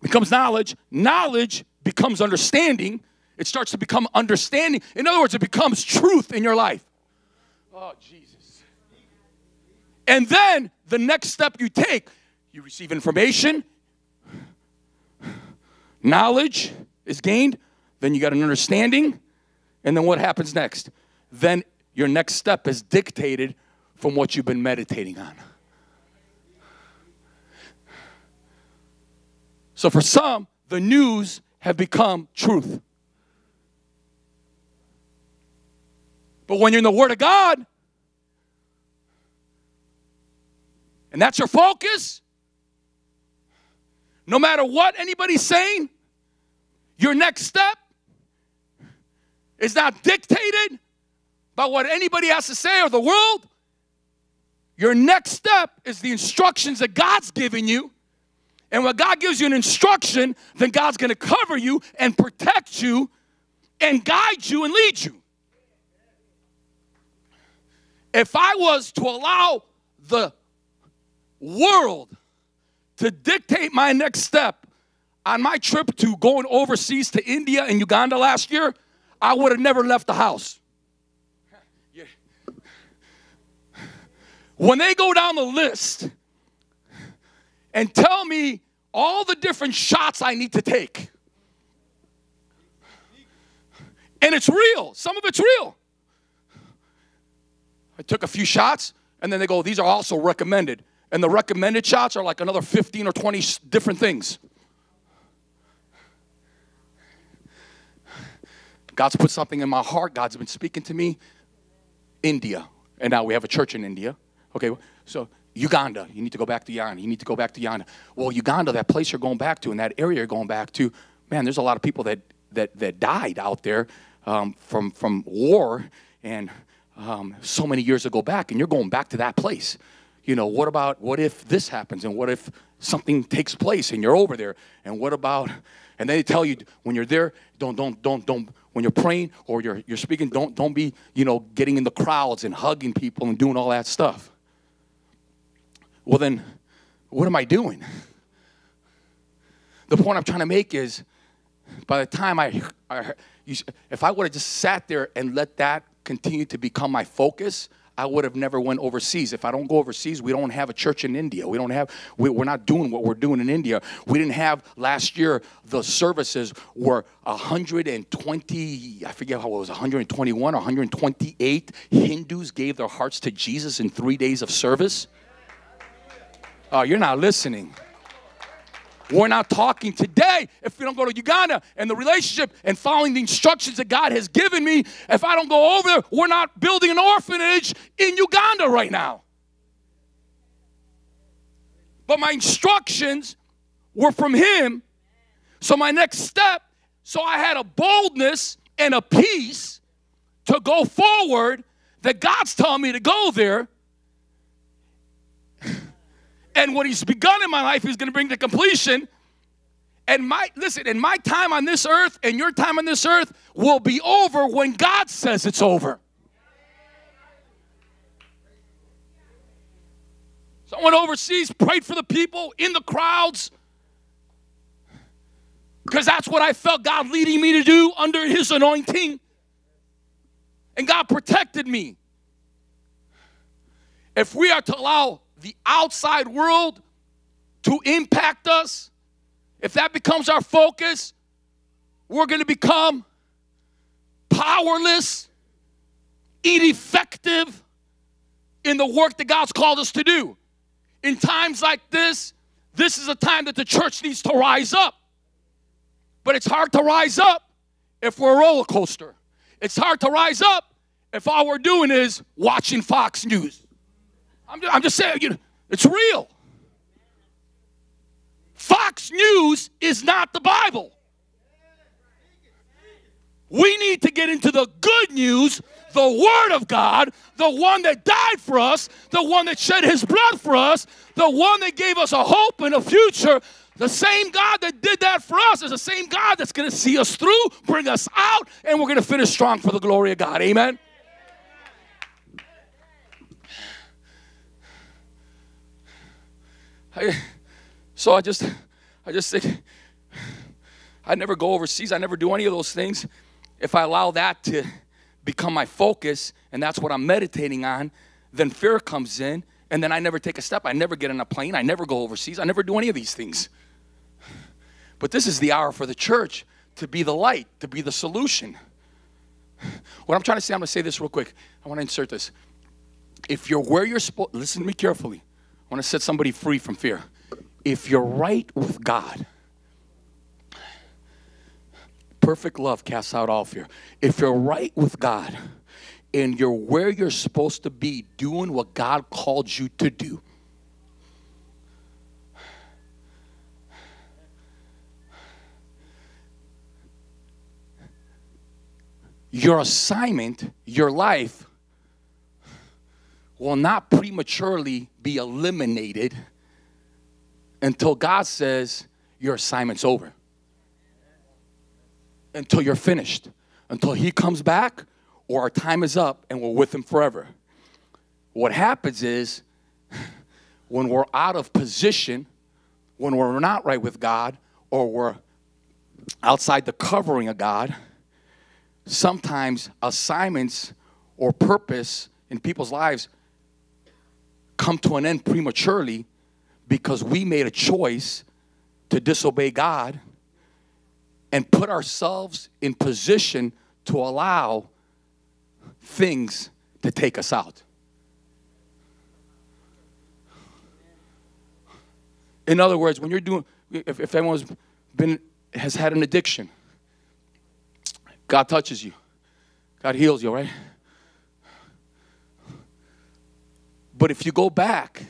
becomes knowledge, knowledge becomes understanding. It starts to become understanding. In other words, it becomes truth in your life. Oh, Jesus. And then the next step you take, you receive information, knowledge is gained, then you got an understanding, and then what happens next? Then your next step is dictated from what you've been meditating on. So for some, the news have become truth. But when you're in the Word of God, and that's your focus, no matter what anybody's saying, your next step is not dictated by what anybody has to say or the world. Your next step is the instructions that God's giving you. And when God gives you an instruction, then God's going to cover you and protect you and guide you and lead you. If I was to allow the world to dictate my next step on my trip to going overseas to India and Uganda last year, I would have never left the house. When they go down the list and tell me all the different shots I need to take, and it's real, some of it's real. I took a few shots, and then they go, These are also recommended and the recommended shots are like another 15 or 20 different things. God's put something in my heart. God's been speaking to me. India. And now we have a church in India. Okay, so Uganda. You need to go back to Uganda. You need to go back to Uganda. Well, Uganda, that place you're going back to, and that area you're going back to, man, there's a lot of people that that that died out there um, from from war and um, so many years ago back, and you're going back to that place. You know, what about what if this happens, and what if something takes place, and you're over there, and what about? And they tell you when you're there, don't don't don't don't. When you're praying or you're you're speaking, don't don't be you know getting in the crowds and hugging people and doing all that stuff. Well then, what am I doing? The point I'm trying to make is, by the time I, I if I would have just sat there and let that continue to become my focus, I would have never went overseas. If I don't go overseas, we don't have a church in India. We don't have. We, we're not doing what we're doing in India. We didn't have last year. The services were 120. I forget how it was. 121 or 128 Hindus gave their hearts to Jesus in three days of service. Oh, you're not listening. We're not talking today if we don't go to Uganda and the relationship and following the instructions that God has given me. If I don't go over there, we're not building an orphanage in Uganda right now. But my instructions were from Him. So my next step, so I had a boldness and a peace to go forward that God's telling me to go there. And what he's begun in my life, he's going to bring to completion. And my listen, and my time on this earth and your time on this earth will be over when God says it's over. Someone overseas prayed for the people in the crowds because that's what I felt God leading me to do under His anointing. And God protected me. If we are to allow the outside world to impact us, if that becomes our focus, we're going to become powerless, ineffective in the work that God's called us to do. In times like this, this is a time that the church needs to rise up. But it's hard to rise up if we're a roller coaster. It's hard to rise up if all we're doing is watching Fox News. I'm just, I'm just saying, you know, it's real. Fox News is not the Bible. We need to get into the good news, the Word of God, the one that died for us, the one that shed His blood for us, the one that gave us a hope and a future. The same God that did that for us is the same God that's going to see us through, bring us out, and we're going to finish strong for the glory of God. Amen. I, so I just, I just think, I never go overseas. I never do any of those things. If I allow that to become my focus and that's what I'm meditating on, then fear comes in and then I never take a step. I never get on a plane. I never go overseas. I never do any of these things. But this is the hour for the church to be the light, to be the solution. What I'm trying to say, I'm going to say this real quick. I want to insert this. If you're where you're supposed, listen to me carefully. I want to set somebody free from fear. If you're right with God, perfect love casts out all fear. If you're right with God and you're where you're supposed to be, doing what God called you to do, your assignment, your life, will not prematurely be eliminated until God says your assignment's over. Until you're finished. Until He comes back or our time is up and we're with Him forever. What happens is [LAUGHS] when we're out of position, when we're not right with God, or we're outside the covering of God, sometimes assignments or purpose in people's lives come to an end prematurely because we made a choice to disobey God and put ourselves in position to allow things to take us out. In other words, when you're doing, if, if anyone's been, has had an addiction, God touches you, God heals you, right? But if you go back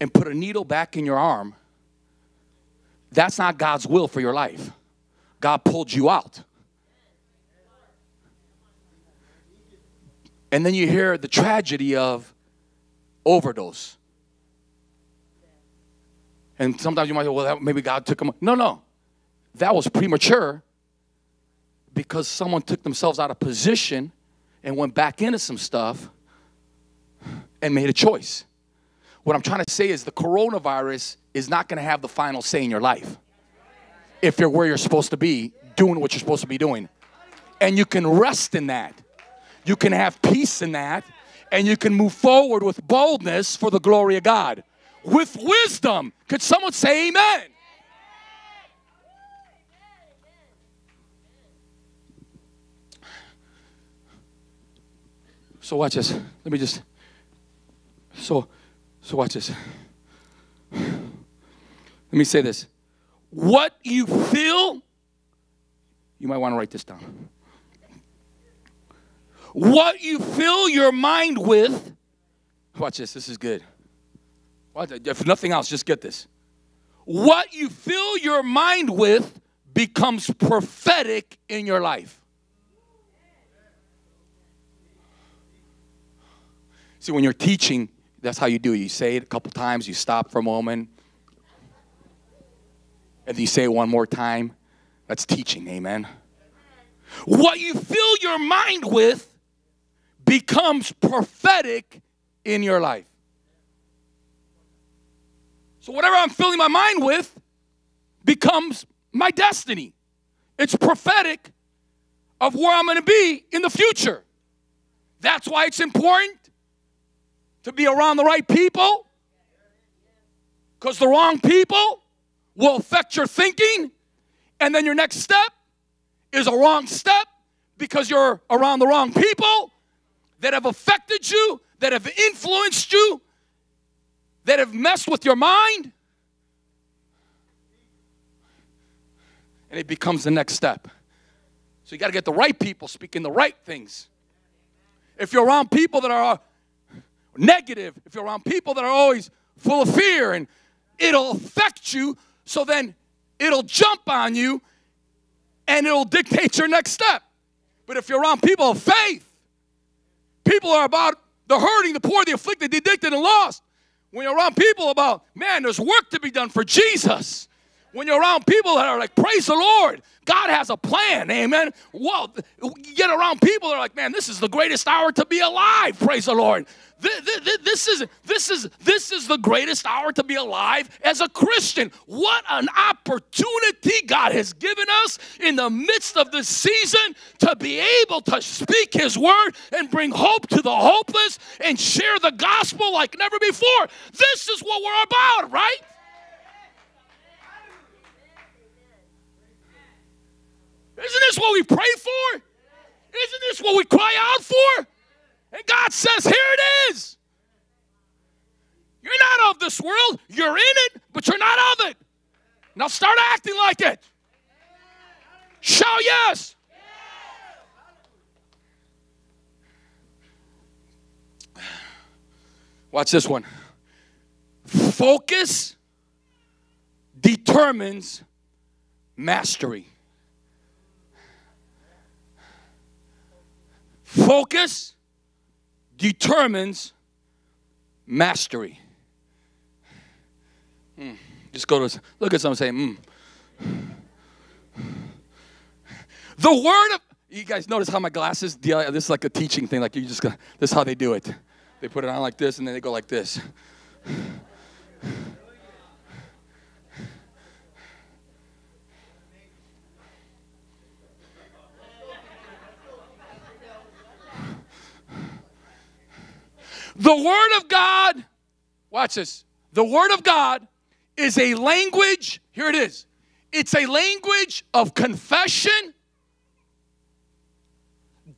and put a needle back in your arm, that's not God's will for your life. God pulled you out. And then you hear the tragedy of overdose. And sometimes you might say, well, maybe God took him. No, no. That was premature because someone took themselves out of position and went back into some stuff and made a choice. What I'm trying to say is the coronavirus is not going to have the final say in your life if you're where you're supposed to be, doing what you're supposed to be doing. And you can rest in that. You can have peace in that. And you can move forward with boldness for the glory of God. With wisdom. Could someone say amen? So watch this. Let me just. So, so watch this. Let me say this. What you feel, you might want to write this down. What you fill your mind with, watch this, this is good. If nothing else, just get this. What you fill your mind with becomes prophetic in your life. See, when you're teaching, that's how you do it. You say it a couple times, you stop for a moment, and you say it one more time. That's teaching, amen. What you fill your mind with becomes prophetic in your life. So, whatever I'm filling my mind with becomes my destiny. It's prophetic of where I'm going to be in the future. That's why it's important to be around the right people because the wrong people will affect your thinking, and then your next step is a wrong step because you're around the wrong people that have affected you, that have influenced you, that have messed with your mind. And it becomes the next step. So you got to get the right people speaking the right things. If you're around people that are negative, if you're around people that are always full of fear, and it'll affect you, so then it'll jump on you and it'll dictate your next step. But if you're around people of faith, people are about the hurting, the poor, the afflicted, the addicted, and lost. When you're around people about, man, there's work to be done for Jesus. When you're around people that are like, praise the Lord, God has a plan, amen. Well, you get around people that are like, man, this is the greatest hour to be alive, praise the Lord. This is, this is, this is the greatest hour to be alive as a Christian. What an opportunity God has given us in the midst of this season to be able to speak His word and bring hope to the hopeless and share the gospel like never before. This is what we're about, right? Isn't this what we pray for? Isn't this what we cry out for? And God says, Here it is. You're not of this world. You're in it, but you're not of it. Now start acting like it. Shout yes. Watch this one. Focus determines mastery. Focus determines mastery. Mm. Just go to look at someone say, mm. The word of you guys notice how my glasses this is like a teaching thing like you just got this is how they do it they put it on like this and then they go like this The Word of God, watch this. The Word of God is a language, here it is. It's a language of confession,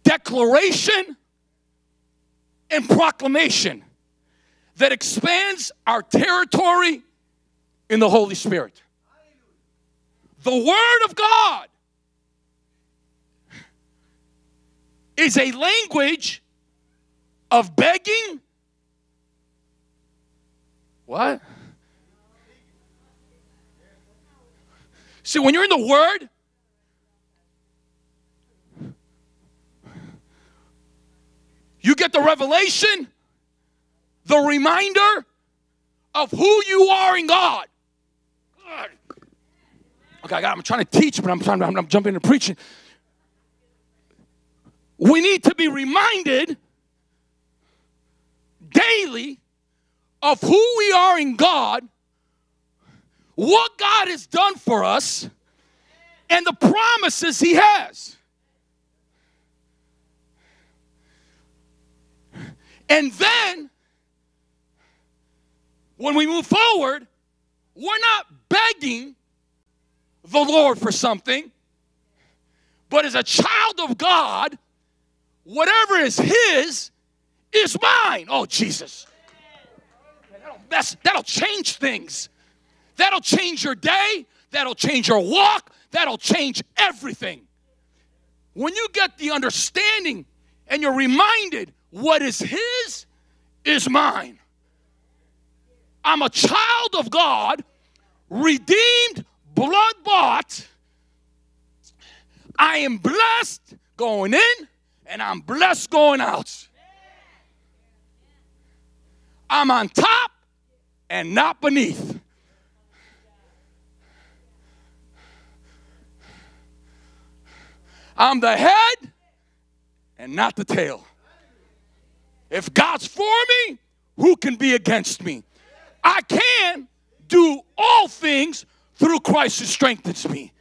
declaration, and proclamation that expands our territory in the Holy Spirit. The Word of God is a language of begging what? See, when you're in the Word, You get the revelation, the reminder of who you are in God. God. Okay, I got, I'm trying to teach, but I'm trying. I'm, I'm jumping into preaching. We need to be reminded daily of who we are in God, what God has done for us, and the promises He has. And then, when we move forward, we're not begging the Lord for something, but as a child of God, whatever is His is mine. Oh, Jesus. That'll, change things. That'll change your day. That'll change your walk. That'll change everything. When you get the understanding and you're reminded what is His is mine. I'm a child of God, redeemed, blood bought. I am blessed going in and I'm blessed going out. I'm on top and not beneath. I'm the head and not the tail. If God's for me, who can be against me? I can do all things through Christ who strengthens me.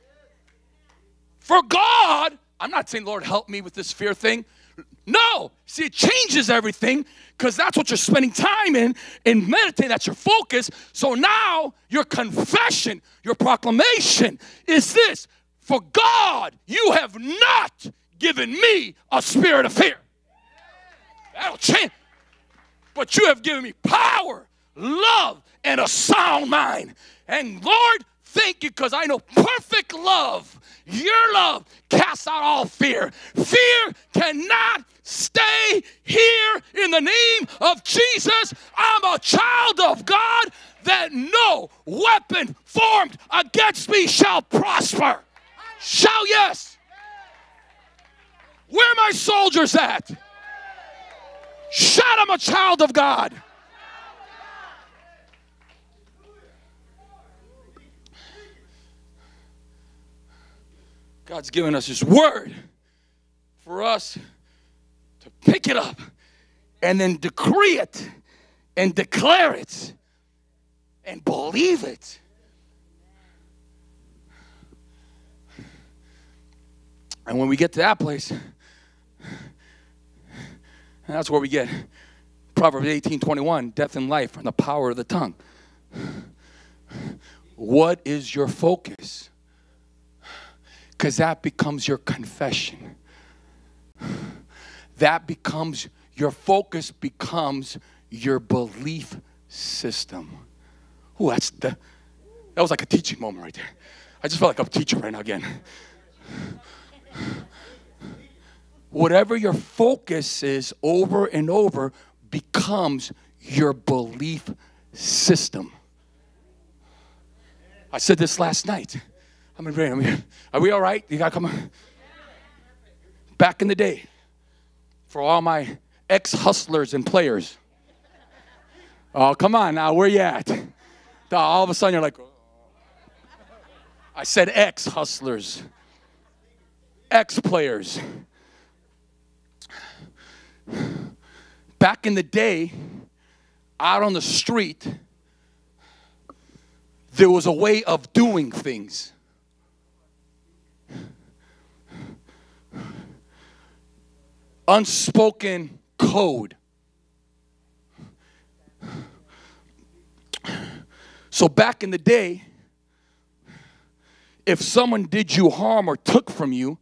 For God, I'm not saying, Lord, help me with this fear thing. No, see, it changes everything because that's what you're spending time in, in meditating. That's your focus. So now your confession, your proclamation is this For God, you have not given me a spirit of fear. That'll change. But you have given me power, love, and a sound mind. And Lord, thank you because I know perfect love, your love, casts out all fear. Fear cannot stay here in the name of Jesus. I'm a child of God that no weapon formed against me shall prosper. Shout yes. Where are my soldiers at? Shout, I'm a child of God. God's given us His word for us to pick it up and then decree it and declare it and believe it. And when we get to that place, that's where we get Proverbs 18 21, death and life from the power of the tongue. What is your focus? Because that becomes your confession. That becomes your focus, becomes your belief system. Oh, that's the, that was like a teaching moment right there. I just felt like I'm teaching right now again. Whatever your focus is over and over becomes your belief system. I said this last night. I'm in rain. Are we all right? You gotta come on. Back in the day, for all my ex hustlers and players. Oh, come on now, where you at? All of a sudden, you're like, oh. I said ex hustlers, ex players. Back in the day, out on the street, there was a way of doing things. Unspoken code. So back in the day, if someone did you harm or took from you,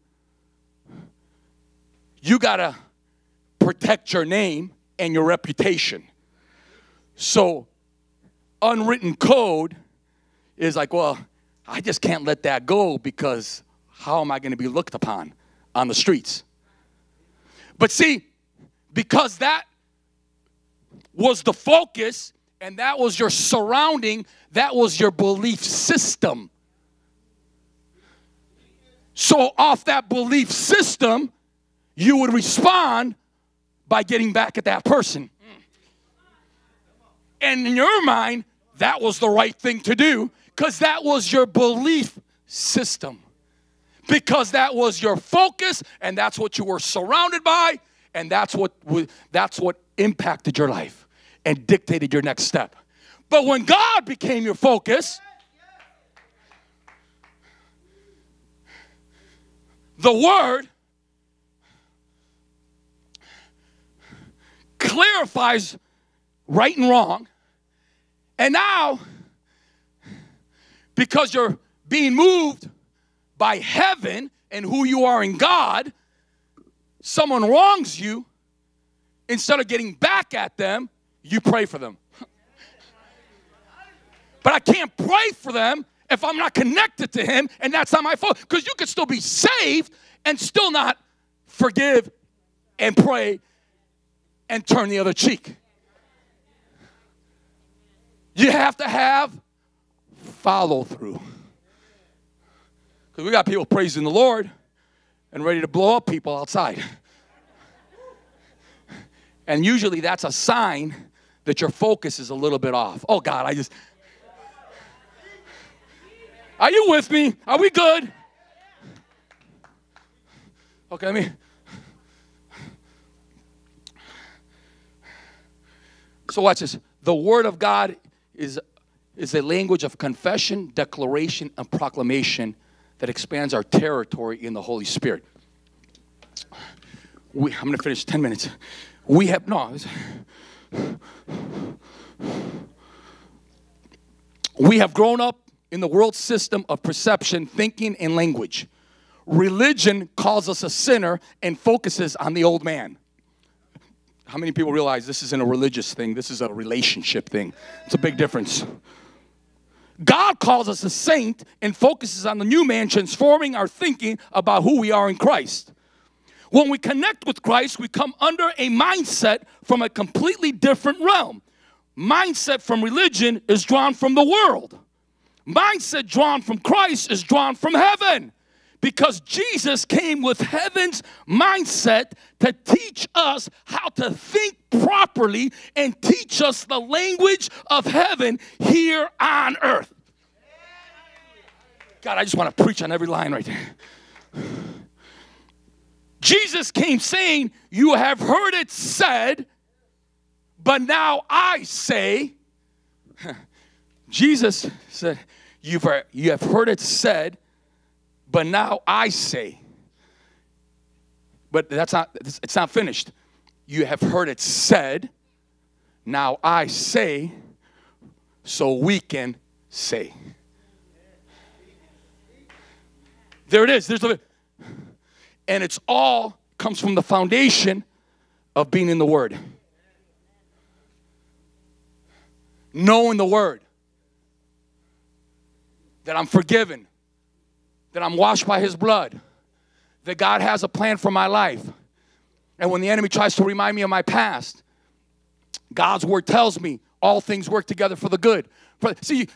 you got to protect your name and your reputation. So, unwritten code is like, well, I just can't let that go because how am I going to be looked upon on the streets? But see, because that was the focus and that was your surrounding, that was your belief system. So, off that belief system, you would respond by getting back at that person. And in your mind, that was the right thing to do because that was your belief system. Because that was your focus and that's what you were surrounded by and that's what that's what impacted your life and dictated your next step. But when God became your focus, the word clarifies right and wrong. And now, because you're being moved by heaven and who you are in God, someone wrongs you, instead of getting back at them, you pray for them. but I can't pray for them if I'm not connected to Him, and that's not my fault. Because you could still be saved and still not forgive and pray and turn the other cheek. You have to have follow through. Because we got people praising the Lord and ready to blow up people outside. And usually that's a sign that your focus is a little bit off. Oh God, I just. Are you with me? Are we good? Okay, let me. So watch this. The Word of God is, is a language of confession, declaration, and proclamation that expands our territory in the Holy Spirit. We, I'm going to finish 10 minutes. We have, no, we have grown up in the world system of perception, thinking, and language. Religion calls us a sinner and focuses on the old man. How many people realize this isn't a religious thing? This is a relationship thing. It's a big difference. God calls us a saint and focuses on the new man, transforming our thinking about who we are in Christ. When we connect with Christ, we come under a mindset from a completely different realm. Mindset from religion is drawn from the world. Mindset drawn from Christ is drawn from heaven because Jesus came with heaven's mindset to teach us how to think properly and teach us the language of heaven here on earth. God, I just want to preach on every line right there. Jesus came saying, You have heard it said, but now I say, [LAUGHS] Jesus said, You've, you have heard it said, but now I say, but that's not, it's not finished. You have heard it said, now I say, so we can say. There it is. There's the, and it's all comes from the foundation of being in the Word. Knowing the Word. That I'm forgiven that I'm washed by his blood, that God has a plan for my life. And when the enemy tries to remind me of my past, God's word tells me all things work together for the good. For, See,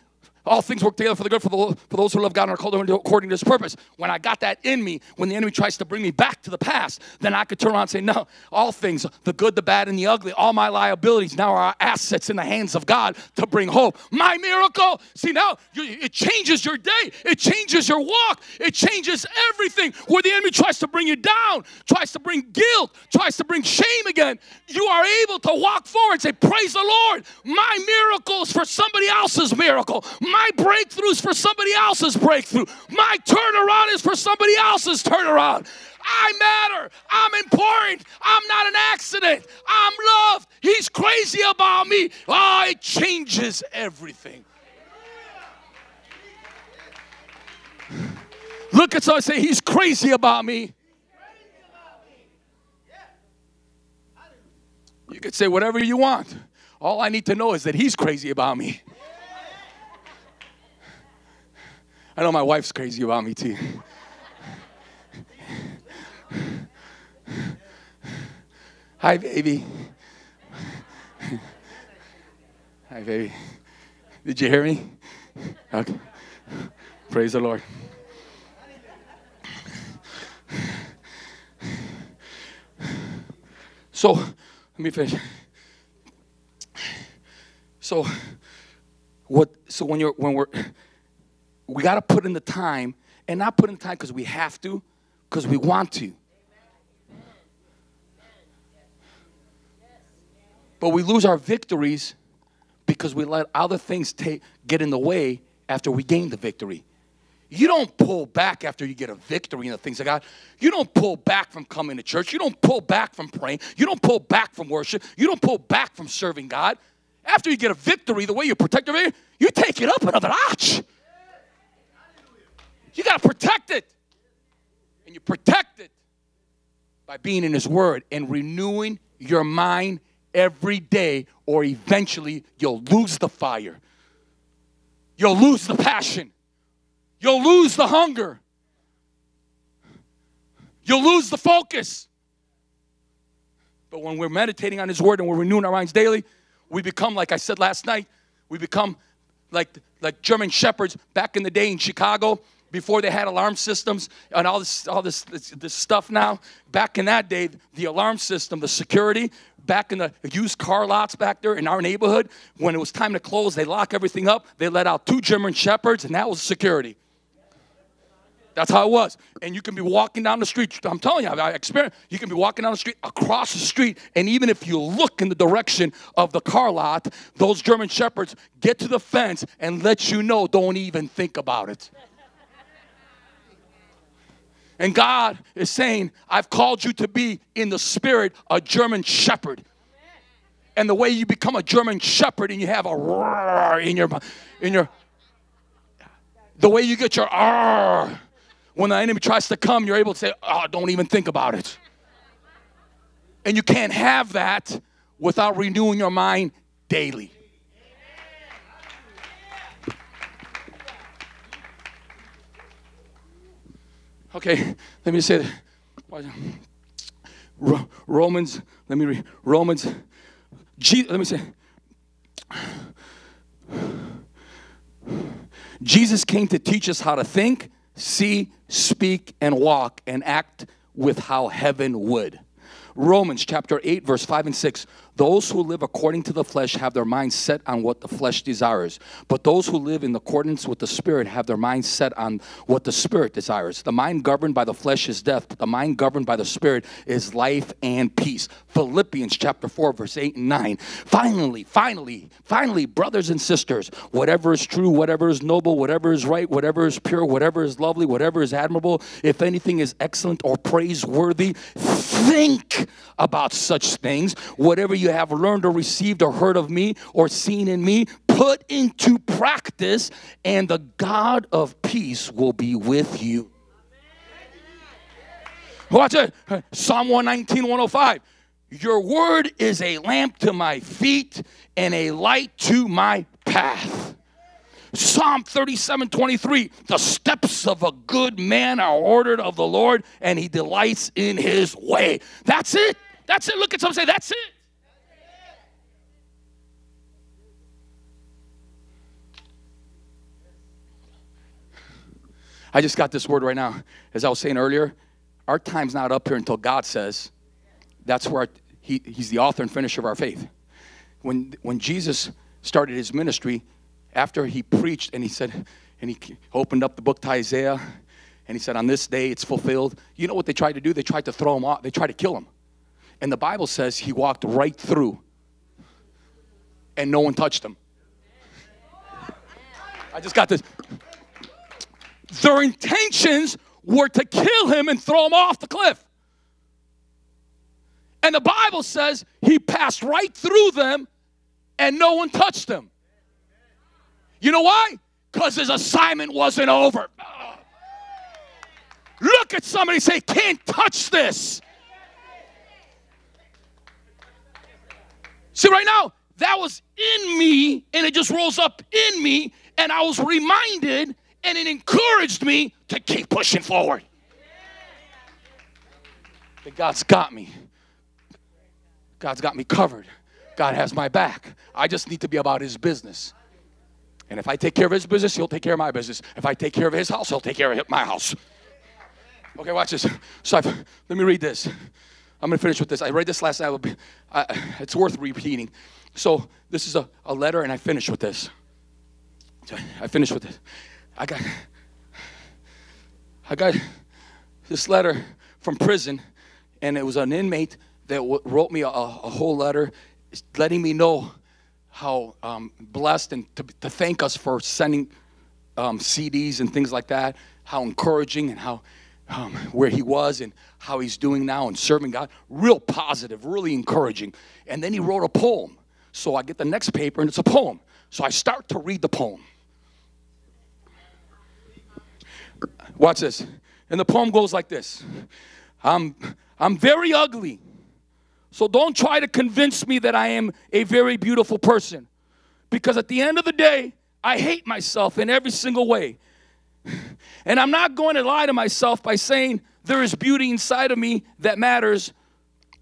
all things work together for the good for, the, for those who love God and are called according to his purpose. When I got that in me, when the enemy tries to bring me back to the past, then I could turn around and say, No, all things, the good, the bad, and the ugly, all my liabilities now are assets in the hands of God to bring hope. My miracle. See, now you, it changes your day, it changes your walk, it changes everything. Where the enemy tries to bring you down, tries to bring guilt, tries to bring shame again, you are able to walk forward and say, Praise the Lord. My miracle is for somebody else's miracle. My my breakthrough is for somebody else's breakthrough. My turnaround is for somebody else's turnaround. I matter. I'm important. I'm not an accident. I'm loved. He's crazy about me. Oh, it changes everything. Look at someone say, He's crazy about me. You could say whatever you want. All I need to know is that He's crazy about me. I know my wife's crazy about me too. Hi, baby. Hi, baby. Did you hear me? Okay. Praise the Lord. So, Let me finish. So, what? So when you're when we're, we got to put in the time, and not put in time because we have to, because we want to. But we lose our victories because we let other things take, get in the way after we gain the victory. You don't pull back after you get a victory in the things of God. You don't pull back from coming to church. You don't pull back from praying. You don't pull back from worship. You don't pull back from serving God. After you get a victory, the way you protect your victory, you take it up another notch. You got to protect it. And you protect it by being in His Word and renewing your mind every day, or eventually you'll lose the fire. You'll lose the passion. You'll lose the hunger. You'll lose the focus. But when we're meditating on His Word and we're renewing our minds daily, we become, like I said last night, we become like, like German shepherds back in the day in Chicago before they had alarm systems and all this all this, this this stuff now back in that day the alarm system the security back in the used car lots back there in our neighborhood when it was time to close they lock everything up they let out two german shepherds and that was security that's how it was. And you can be walking down the street. I'm telling you, I experienced. You can be walking down the street, across the street, and even if you look in the direction of the car lot, those German shepherds get to the fence and let you know. Don't even think about it. And God is saying, I've called you to be in the spirit a German shepherd. And the way you become a German shepherd and you have a roar in your in your the way you get your R when the enemy tries to come, you're able to say, Oh, don't even think about it. And you can't have that without renewing your mind daily. Okay, let me say that. Romans, let me read. Romans, let me say. Jesus came to teach us how to think, see, speak, and walk and act with how heaven would. Romans chapter 8, verse 5 and 6. Those who live according to the flesh have their minds set on what the flesh desires, but those who live in accordance with the Spirit have their minds set on what the Spirit desires. The mind governed by the flesh is death, but the mind governed by the Spirit is life and peace. Philippians chapter 4, verse 8 and 9. Finally, finally, finally, brothers and sisters, whatever is true, whatever is noble, whatever is right, whatever is pure, whatever is lovely, whatever is admirable, if anything is excellent or praiseworthy, think about such things. Whatever you have learned or received or heard of me or seen in me, put into practice, and the God of peace will be with you. Watch it. Psalm 119, 105. Your word is a lamp to my feet and a light to my path. Psalm 37 23. The steps of a good man are ordered of the Lord, and he delights in his way. That's it. That's it. Look at someone say, That's it. I just got this word right now. As I was saying earlier, our time's not up here until God says. That's where he, He's the author and finisher of our faith. When, when Jesus started his ministry, after he preached and he said, and he opened up the book to Isaiah, and he said, On this day it's fulfilled. You know what they tried to do? They tried to throw him off, they tried to kill him. And the Bible says he walked right through, and no one touched him. I just got this. Their intentions were to kill him and throw him off the cliff. And the Bible says he passed right through them and no one touched him. You know why? Because his assignment wasn't over. Look at somebody say, can't touch this. See, right now, that was in me and it just rolls up in me, and I was reminded and it encouraged me to keep pushing forward. That God's got me. God's got me covered. God has my back. I just need to be about His business. And if I take care of His business, He'll take care of my business. If I take care of His house, He'll take care of my house. Okay, watch this. So I've, let me read this. I'm going to finish with this. I read this last night. It's worth repeating. So this is a, a letter, and I finish with this. I finish with this. I got, I got this letter from prison, and it was an inmate that wrote me a, a whole letter letting me know how um, blessed and to, to thank us for sending um, CDs and things like that, how encouraging and how um, where he was and how he's doing now and serving God. Real positive, really encouraging. And then he wrote a poem. So I get the next paper and it's a poem. So I start to read the poem. Watch this. And the poem goes like this I'm, I'm very ugly. So don't try to convince me that I am a very beautiful person. Because at the end of the day, I hate myself in every single way. And I'm not going to lie to myself by saying there is beauty inside of me that matters.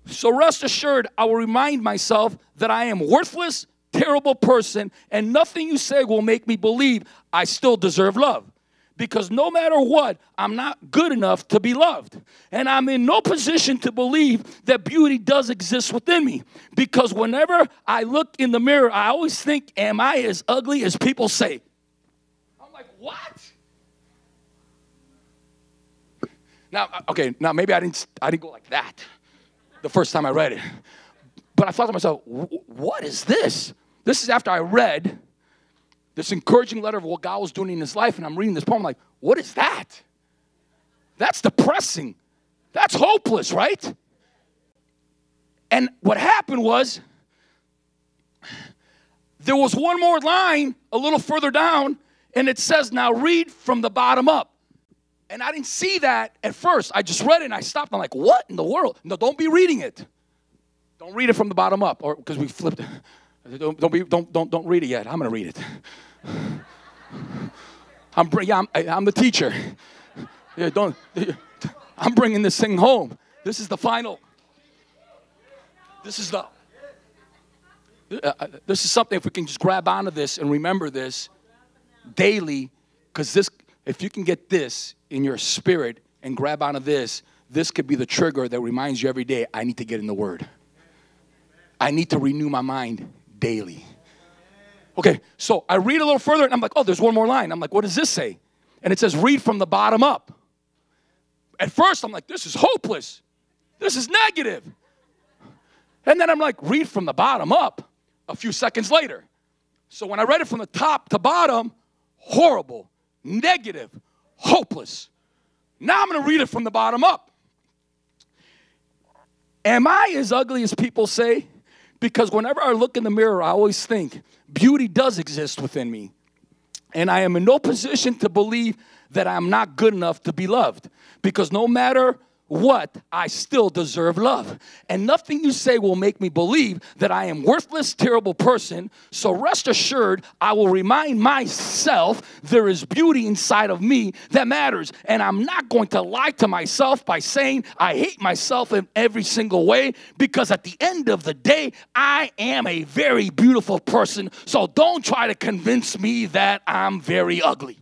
So rest assured, I will remind myself that I am worthless, terrible person, and nothing you say will make me believe I still deserve love. Because no matter what, I'm not good enough to be loved. And I'm in no position to believe that beauty does exist within me. Because whenever I look in the mirror, I always think, Am I as ugly as people say? I'm like, What? Now, uh, okay, now maybe I didn't, I didn't go like that the first time I read it. But I thought to myself, what is this? This is after I read this encouraging letter of what God was doing in his life, and I'm reading this poem, I'm like, what is that? That's depressing. That's hopeless, right? And what happened was, there was one more line a little further down, and it says, Now read from the bottom up. And I didn't see that at first. I just read it and I stopped. I'm like, what in the world? No, don't be reading it. Don't read it from the bottom up, or because we flipped it. [LAUGHS] Don't, don't, be, don't, don't, don't read it yet. I'm going to read it. I'm, bring, yeah, I'm, I'm the teacher. Yeah, don't, I'm bringing this thing home. This is the final. This is the. uh, uh, this is something. If we can just grab onto this and remember this daily, because this, if you can get this in your spirit and grab onto this, this could be the trigger that reminds you every day. I need to get in the Word. I need to renew my mind daily. Okay, so I read a little further and I'm like, oh, there's one more line. I'm like, what does this say? And it says, read from the bottom up. At first, I'm like, this is hopeless. This is negative. And then I'm like, read from the bottom up a few seconds later. So when I read it from the top to bottom, horrible, negative, hopeless. Now I'm going to read it from the bottom up. Am I as ugly as people say? Because whenever I look in the mirror, I always think beauty does exist within me. And I am in no position to believe that I'm not good enough to be loved. Because no matter what, I still deserve love. And nothing you say will make me believe that I am worthless, terrible person. So rest assured, I will remind myself there is beauty inside of me that matters. And I'm not going to lie to myself by saying I hate myself in every single way because at the end of the day, I am a very beautiful person. So don't try to convince me that I'm very ugly.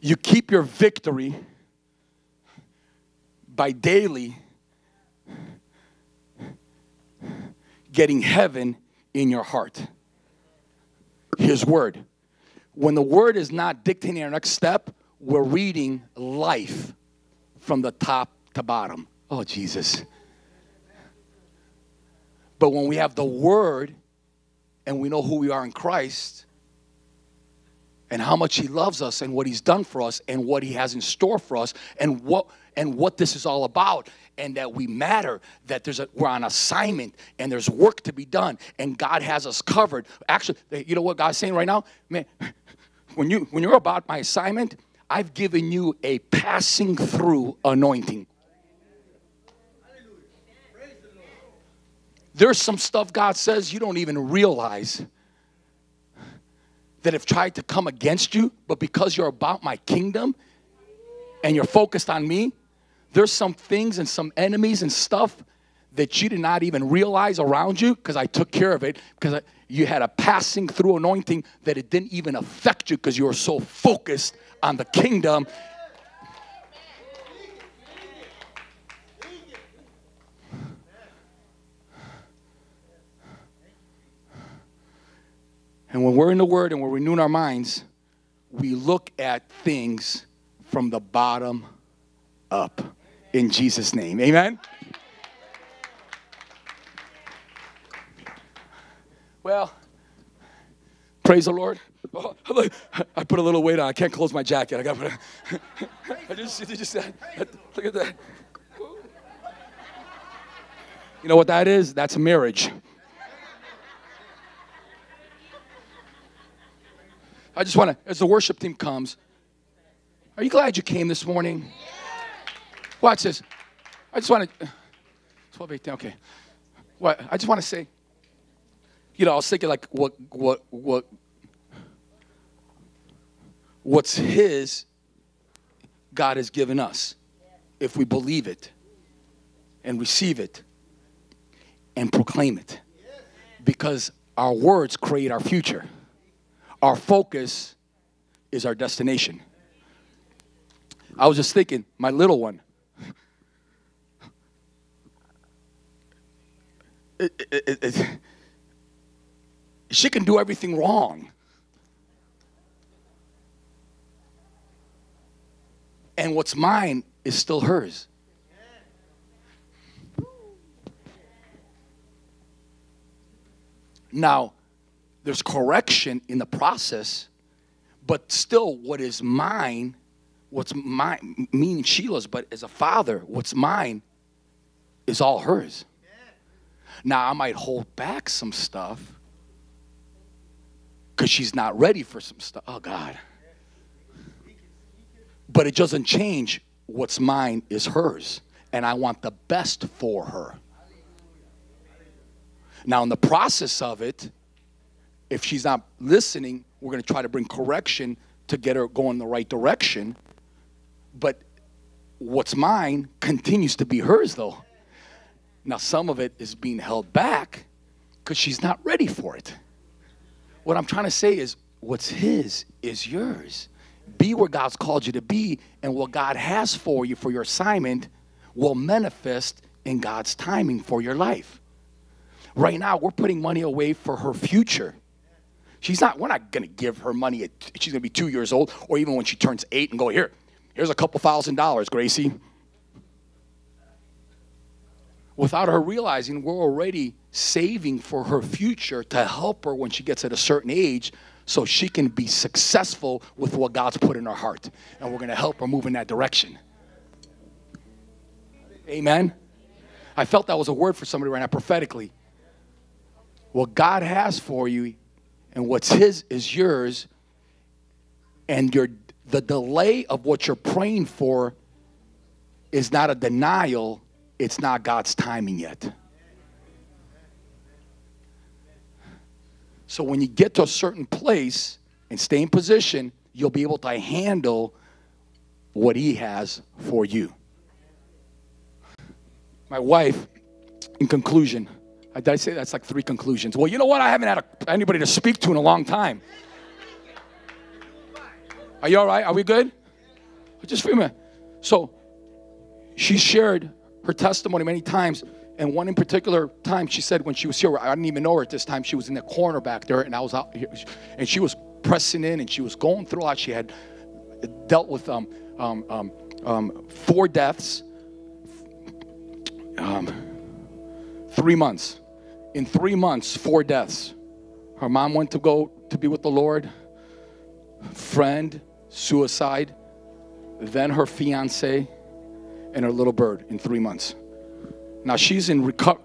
You keep your victory by daily getting heaven in your heart. His word. When the word is not dictating our next step, we're reading life from the top to bottom. Oh, Jesus. But when we have the word and we know who we are in Christ, and how much he loves us and what he's done for us and what he has in store for us and what and what this is all about. And that we matter that there's a we're on assignment and there's work to be done and God has us covered. Actually you know what God's saying right now? Man [LAUGHS] when you when you're about my assignment I've given you a passing through anointing. There's some stuff God says you don't even realize that have tried to come against you, but because you're about my kingdom and you're focused on me, there's some things and some enemies and stuff that you did not even realize around you because I took care of it because you had a passing through anointing that it didn't even affect you because you were so focused on the kingdom. And when we're in the Word and we're renewing our minds, we look at things from the bottom up in Jesus' name. Amen? Well, praise the Lord. Oh, look, I put a little weight on. I can't close my jacket. I got to put a, I just, I just, look at that. You know what that is? That's a marriage. I just want to, as the worship team comes, are you glad you came this morning? Watch this. I just want to, 12, 18, okay. What, I just want to say, you know, I was thinking like what, what, what, what's His, God has given us. If we believe it and receive it and proclaim it. Because our words create our future. Our focus is our destination. I was just thinking, my little one. It- it- it- she can do everything wrong. And what's mine is still hers. Now, there's correction in the process, but still, what is mine, what's mine, me and Sheila's, but as a father, what's mine is all hers. Now, I might hold back some stuff because she's not ready for some stuff. Oh, God. But it doesn't change what's mine is hers, and I want the best for her. Now, in the process of it, if she's not listening, we're going to try to bring correction to get her going in the right direction. But what's mine continues to be hers, though. Now, some of it is being held back because she's not ready for it. What I'm trying to say is, what's his is yours. Be where God's called you to be, and what God has for you for your assignment will manifest in God's timing for your life. Right now, we're putting money away for her future. She's not, we're not gonna give her money, at, she's gonna be two years old, or even when she turns eight and go, here, here's a couple thousand dollars, Gracie. Without her realizing, we're already saving for her future to help her when she gets at a certain age so she can be successful with what God's put in her heart. And we're gonna help her move in that direction. Amen. I felt that was a word for somebody right now prophetically. What God has for you and what's his is yours. And your the delay of what you're praying for is not a denial. It's not god's timing yet. So when you get to a certain place and stay in position you'll be able to handle what he has for you. My wife in conclusion did I say that's like three conclusions? Well, you know what? I haven't had a, anybody to speak to in a long time. Are you all right? Are we good? Just for a minute. So, she shared her testimony many times, and one in particular time she said when she was here, I didn't even know her at this time. She was in the corner back there, and I was out here, and she was pressing in, and she was going through a lot. She had dealt with um, um, um, um, four deaths. Um, three months. In three months, four deaths. Her mom went to go to be with the Lord. Friend, suicide. Then her fiance and her little bird in three months. Now she's in recovery,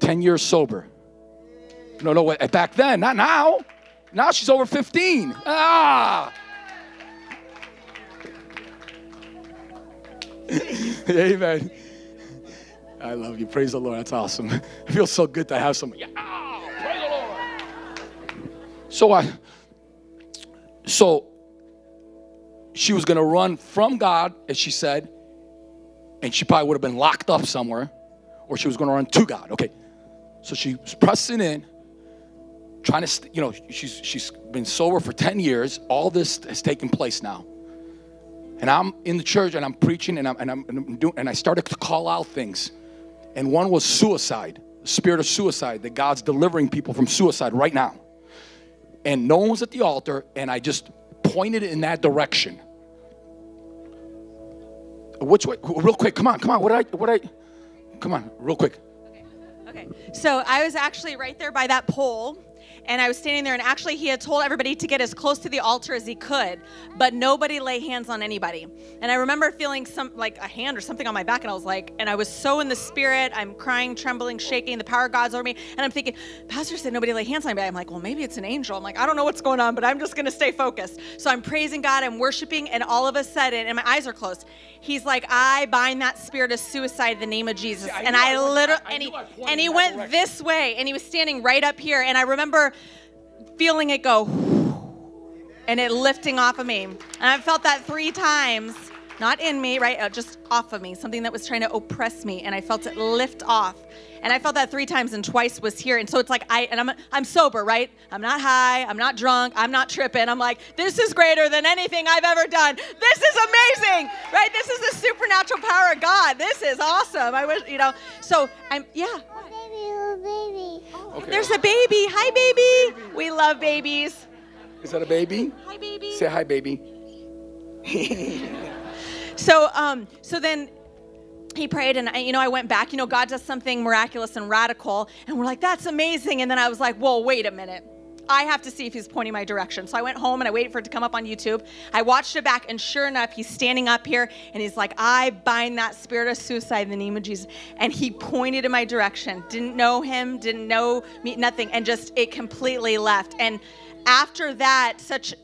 10 years sober. No, no, wait, back then, not now. Now she's over 15. Ah! [LAUGHS] Amen. I love you. Praise the Lord. That's awesome. [LAUGHS] It feels so good to have somebody. Yeah, praise the Lord. So I, so she was to run from God, as she said, and she probably would have been locked up somewhere, or she was to run to God. Okay. So she was pressing in, trying to, you know, she's, she's been sober for 10 years. All this has taken place now. And I'm in the church and I'm preaching and I'm, and I'm, and I'm doing, and I started to call out things. And one was suicide, the spirit of suicide, that God's delivering people from suicide right now. And no one was at the altar, and I just pointed in that direction. Which way? Real quick, come on, come on. What did I, what did I, come on, real quick. Okay. Okay. So I was actually right there by that pole. And I was standing there, and actually, he had told everybody to get as close to the altar as he could, but nobody lay hands on anybody. And I remember feeling some, like a hand or something on my back, and I was like, and I was so in the spirit. I'm crying, trembling, shaking. The power of God's over me. And I'm thinking, Pastor said nobody lay hands on anybody. I'm like, well, maybe it's an angel. I'm like, I don't know what's going on, but I'm just going to stay focused. So I'm praising God, I'm worshiping, and all of a sudden, and my eyes are closed. He's like, I bind that spirit of suicide in the name of Jesus. See, I and I I literally, and he, I and he went direction. this way, and he was standing right up here. And I remember feeling it go, and it lifting off of me. And I felt that three times, not in me, right? Uh, just off of me, something that was trying to oppress me, and I felt it lift off. And I felt that three times, and twice was here. And so it's like I and I'm I'm sober, right? I'm not high, I'm not drunk, I'm not tripping. I'm like, this is greater than anything I've ever done. This is amazing, right? This is the supernatural power of God. This is awesome. I wish, you know. So I'm yeah. Okay. There's a baby. Hi, baby. We love babies. Is that a baby? Hi, baby. Say hi, baby. [LAUGHS] So, um, so then he prayed, and I, you know, I went back. You know, God does something miraculous and radical, and we're like, "That's amazing." And then I was like, "Whoa, wait a minute." I have to see if he's pointing my direction. So I went home and I waited for it to come up on YouTube. I watched it back, and sure enough, he's standing up here and he's like, I bind that spirit of suicide in the name of Jesus. And he pointed in my direction. Didn't know him, didn't know me, nothing, and just it completely left. And after that, such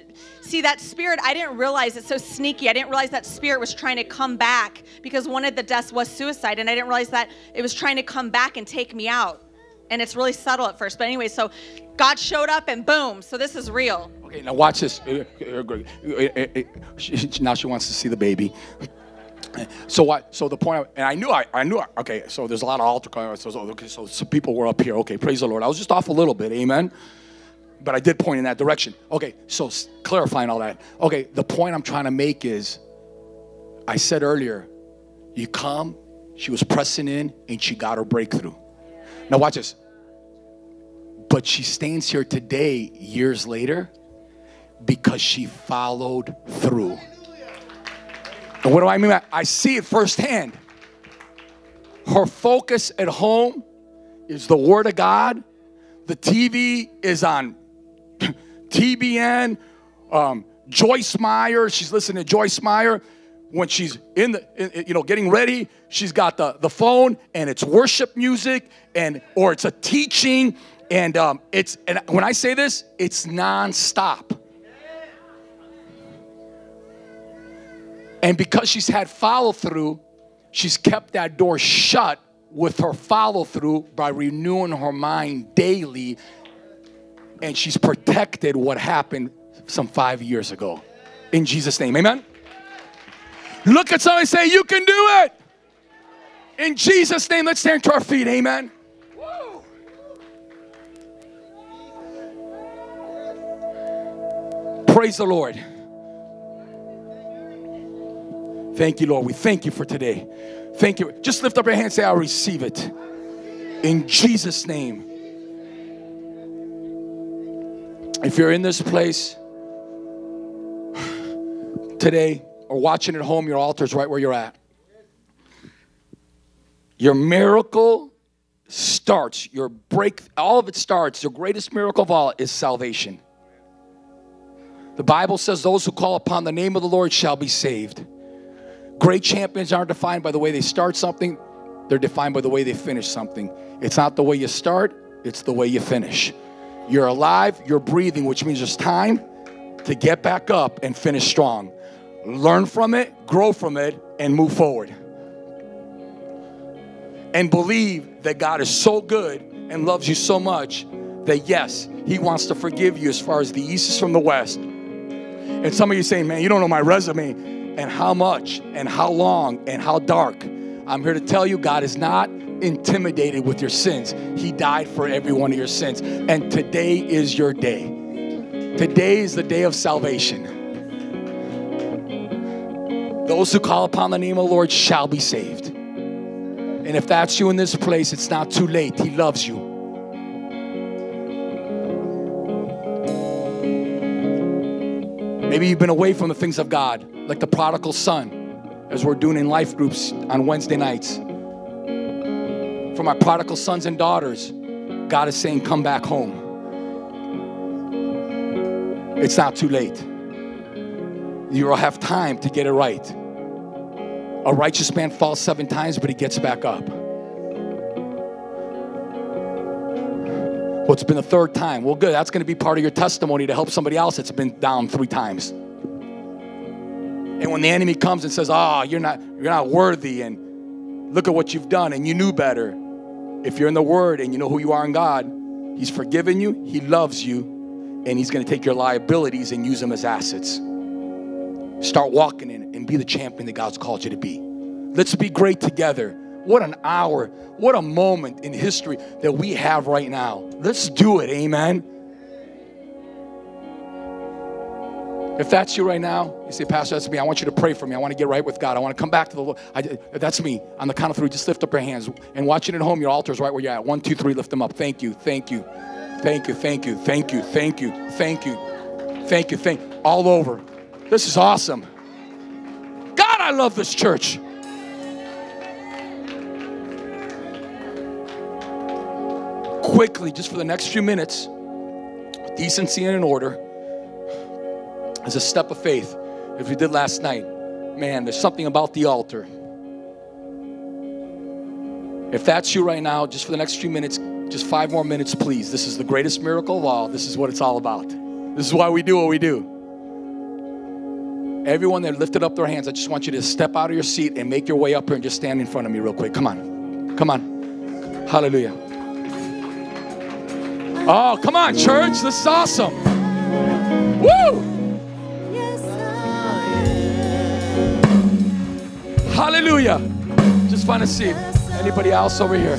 see that spirit, I didn't realize it's so sneaky. I didn't realize that spirit was trying to come back because one of the deaths was suicide, and I didn't realize that it was trying to come back and take me out. And it's really subtle at first. But anyway, so God showed up and boom. So this is real. Okay, now watch this. Uh, uh. Uh, Now she wants to see the baby. So what? So the point, and I knew, I, I knew. Okay, so there's a lot of altar calls. So, okay, so some people were up here. Okay, praise the Lord. I was just off a little bit. Amen. But I did point in that direction. Okay, so clarifying all that. Okay, the point I'm trying to make is, I said earlier, you come. She was pressing in, and she got her breakthrough. Now watch this. But she stands here today, years later, because she followed through. And what do I mean? by- I see it firsthand. Her focus at home is the Word of God. The TV is on [CLEARS THROAT] TBN. Um, Joyce Meyer, she's listening to Joyce Meyer. When she's in the, in- you know, getting ready, she's got the, the phone and it's worship music and or it's a teaching and um, it's and when I say this, it's nonstop. And because she's had follow through, she's kept that door shut with her follow through by renewing her mind daily. And she's protected what happened some five years ago. In Jesus' name, amen. Look at somebody say, You can do it. In Jesus' name, let's stand to our feet, amen. Praise the Lord. Thank you, Lord. We thank you for today. Thank you. Just lift up your hand and say, I receive it. In Jesus' name. If you're in this place [SIGHS] today or watching at home, your altar's right where you're at. Your miracle starts, your break, all of it starts. Your greatest miracle of all is salvation. The Bible says, Those who call upon the name of the Lord shall be saved. Great champions aren't defined by the way they start something, they're defined by the way they finish something. It's not the way you start, it's the way you finish. You're alive, you're breathing, which means it's time to get back up and finish strong. Learn from it, grow from it, and move forward. And believe that God is so good and loves you so much that yes, He wants to forgive you as far as the east is from the west. And some of you saying, man, you don't know my resume and how much and how long and how dark. I'm here to tell you, God is not intimidated with your sins. He died for every one of your sins. And today is your day. Today is the day of salvation. Those who call upon the name of the Lord shall be saved. And if that's you in this place, it's not too late. He loves you. Maybe you've been away from the things of God, like the prodigal son, as we're doing in life groups on Wednesday nights. For my prodigal sons and daughters, God is saying, Come back home. It's not too late. You'll have time to get it right. A righteous man falls seven times, but he gets back up. Well, it's been the third time. Well, good. That's going to be part of your testimony to help somebody else that's been down three times. And when the enemy comes and says, "Ah, oh, you're not you're not worthy," and look at what you've done, and you knew better. If you're in the Word and you know who you are in God, He's forgiven you, He loves you, and He's going to take your liabilities and use them as assets. Start walking in and be the champion that God's called you to be. Let's be great together. What an hour, what a moment in history that we have right now. Let's do it, amen. If that's you right now, you say, Pastor, that's me. I want you to pray for me. I want to get right with God. I want to come back to the Lord. I, that's me. On the count of three, just lift up your hands. And watching at home, your altar is right where you're at. One, two, three, lift them up. Thank you, thank you, thank you, thank you, thank you, thank you, thank you, thank you, thank you. All over. This is awesome. God, I love this church. Quickly, just for the next few minutes, decency and in order, as a step of faith, as we did last night. Man, there's something about the altar. If that's you right now, just for the next few minutes, just five more minutes, please. This is the greatest miracle of all. This is what it's all about. This is why we do what we do. Everyone that lifted up their hands, I just want you to step out of your seat and make your way up here and just stand in front of me real quick. Come on. Come on. Hallelujah. Oh, come on, church. This is awesome. Woo! Hallelujah. Just find a seat. Anybody else over here?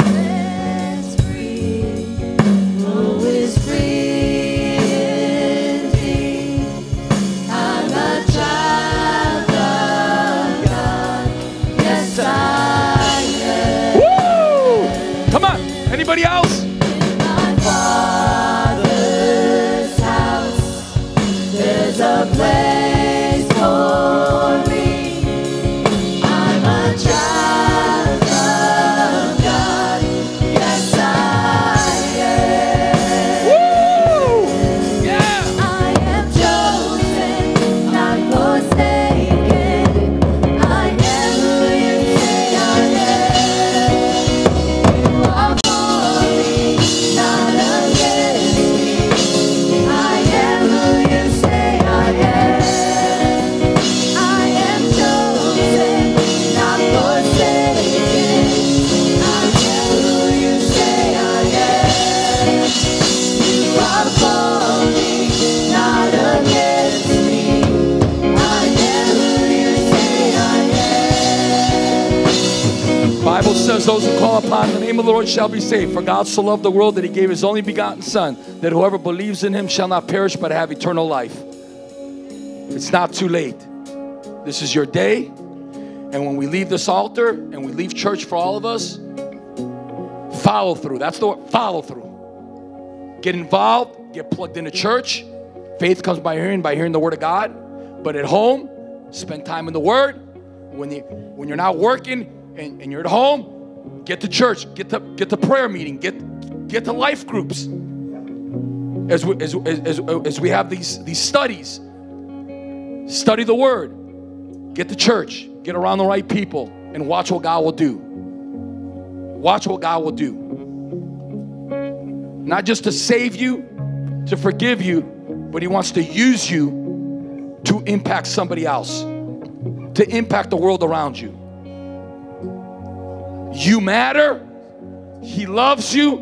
The Lord shall be saved. For God so loved the world that he gave his only begotten Son, that whoever believes in him shall not perish but have eternal life. It's not too late. This is your day. And when we leave this altar and we leave church for all of us, follow through. That's the word, follow through. Get involved, get plugged into church. Faith comes by hearing, by hearing the word of God. But at home, spend time in the word. When, you, when you're not working and, and you're at home, get to church, get to, get to prayer meeting, get, get to life groups. As we, as, as, as we have these, these studies, study the word, get to church, get around the right people, and watch what God will do. Watch what God will do. Not just to save you, to forgive you, but He wants to use you to impact somebody else, to impact the world around you. You matter, He loves you,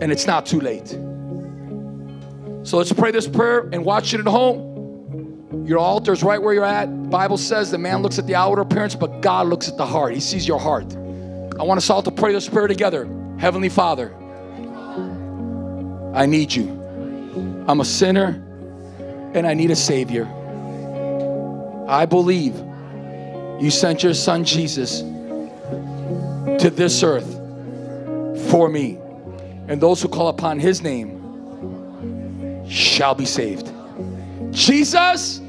and it's not too late. So let's pray this prayer and watch it at home. Your altar is right where you're at. The Bible says the man looks at the outward appearance, but God looks at the heart. He sees your heart. I want us all to pray this prayer together. Heavenly Father, I need you. I'm a sinner and I need a Savior. I believe you sent your Son Jesus to this earth for me. And those who call upon His name shall be saved. Jesus,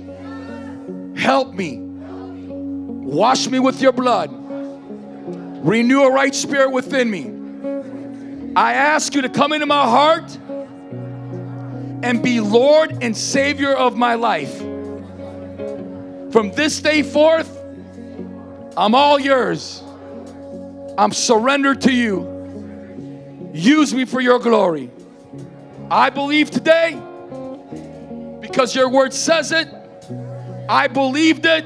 help me. Wash me with your blood. Renew a right spirit within me. I ask you to come into my heart and be Lord and Savior of my life. From this day forth, I'm all yours. I'm surrendered to you. Use me for your glory. I believe today, because your word says it, I believed it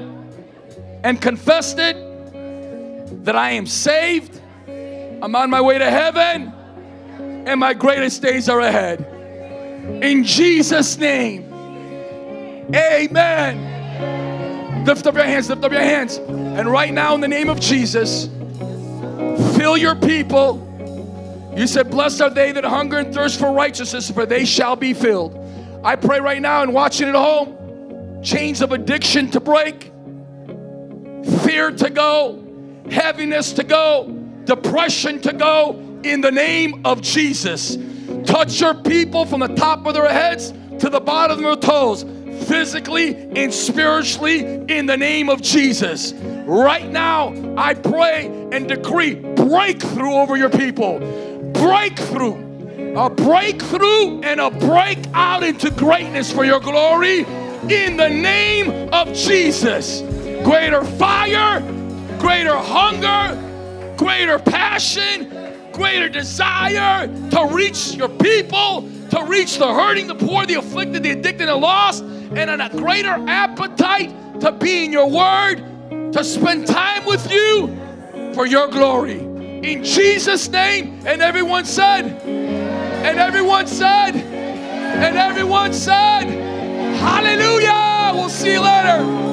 and confessed it that I am saved. I'm on my way to heaven, and my greatest days are ahead. In Jesus' name, amen. Lift up your hands, lift up your hands. And right now, in the name of Jesus, fill your people. You said, Blessed are they that hunger and thirst for righteousness, for they shall be filled. I pray right now and watching at home, chains of addiction to break, fear to go, heaviness to go, depression to go, in the name of Jesus. Touch your people from the top of their heads to the bottom of their toes, physically and spiritually, in the name of Jesus. Right now, I pray and decree breakthrough over your people. Breakthrough. A breakthrough and a breakout into greatness for your glory in the name of Jesus. Greater fire, greater hunger, greater passion, greater desire to reach your people, to reach the hurting, the poor, the afflicted, the addicted, and lost, and a greater appetite to be in your word, to spend time with you for your glory. In Jesus' name, and everyone said, and everyone said, and everyone said, Hallelujah. We'll see you later.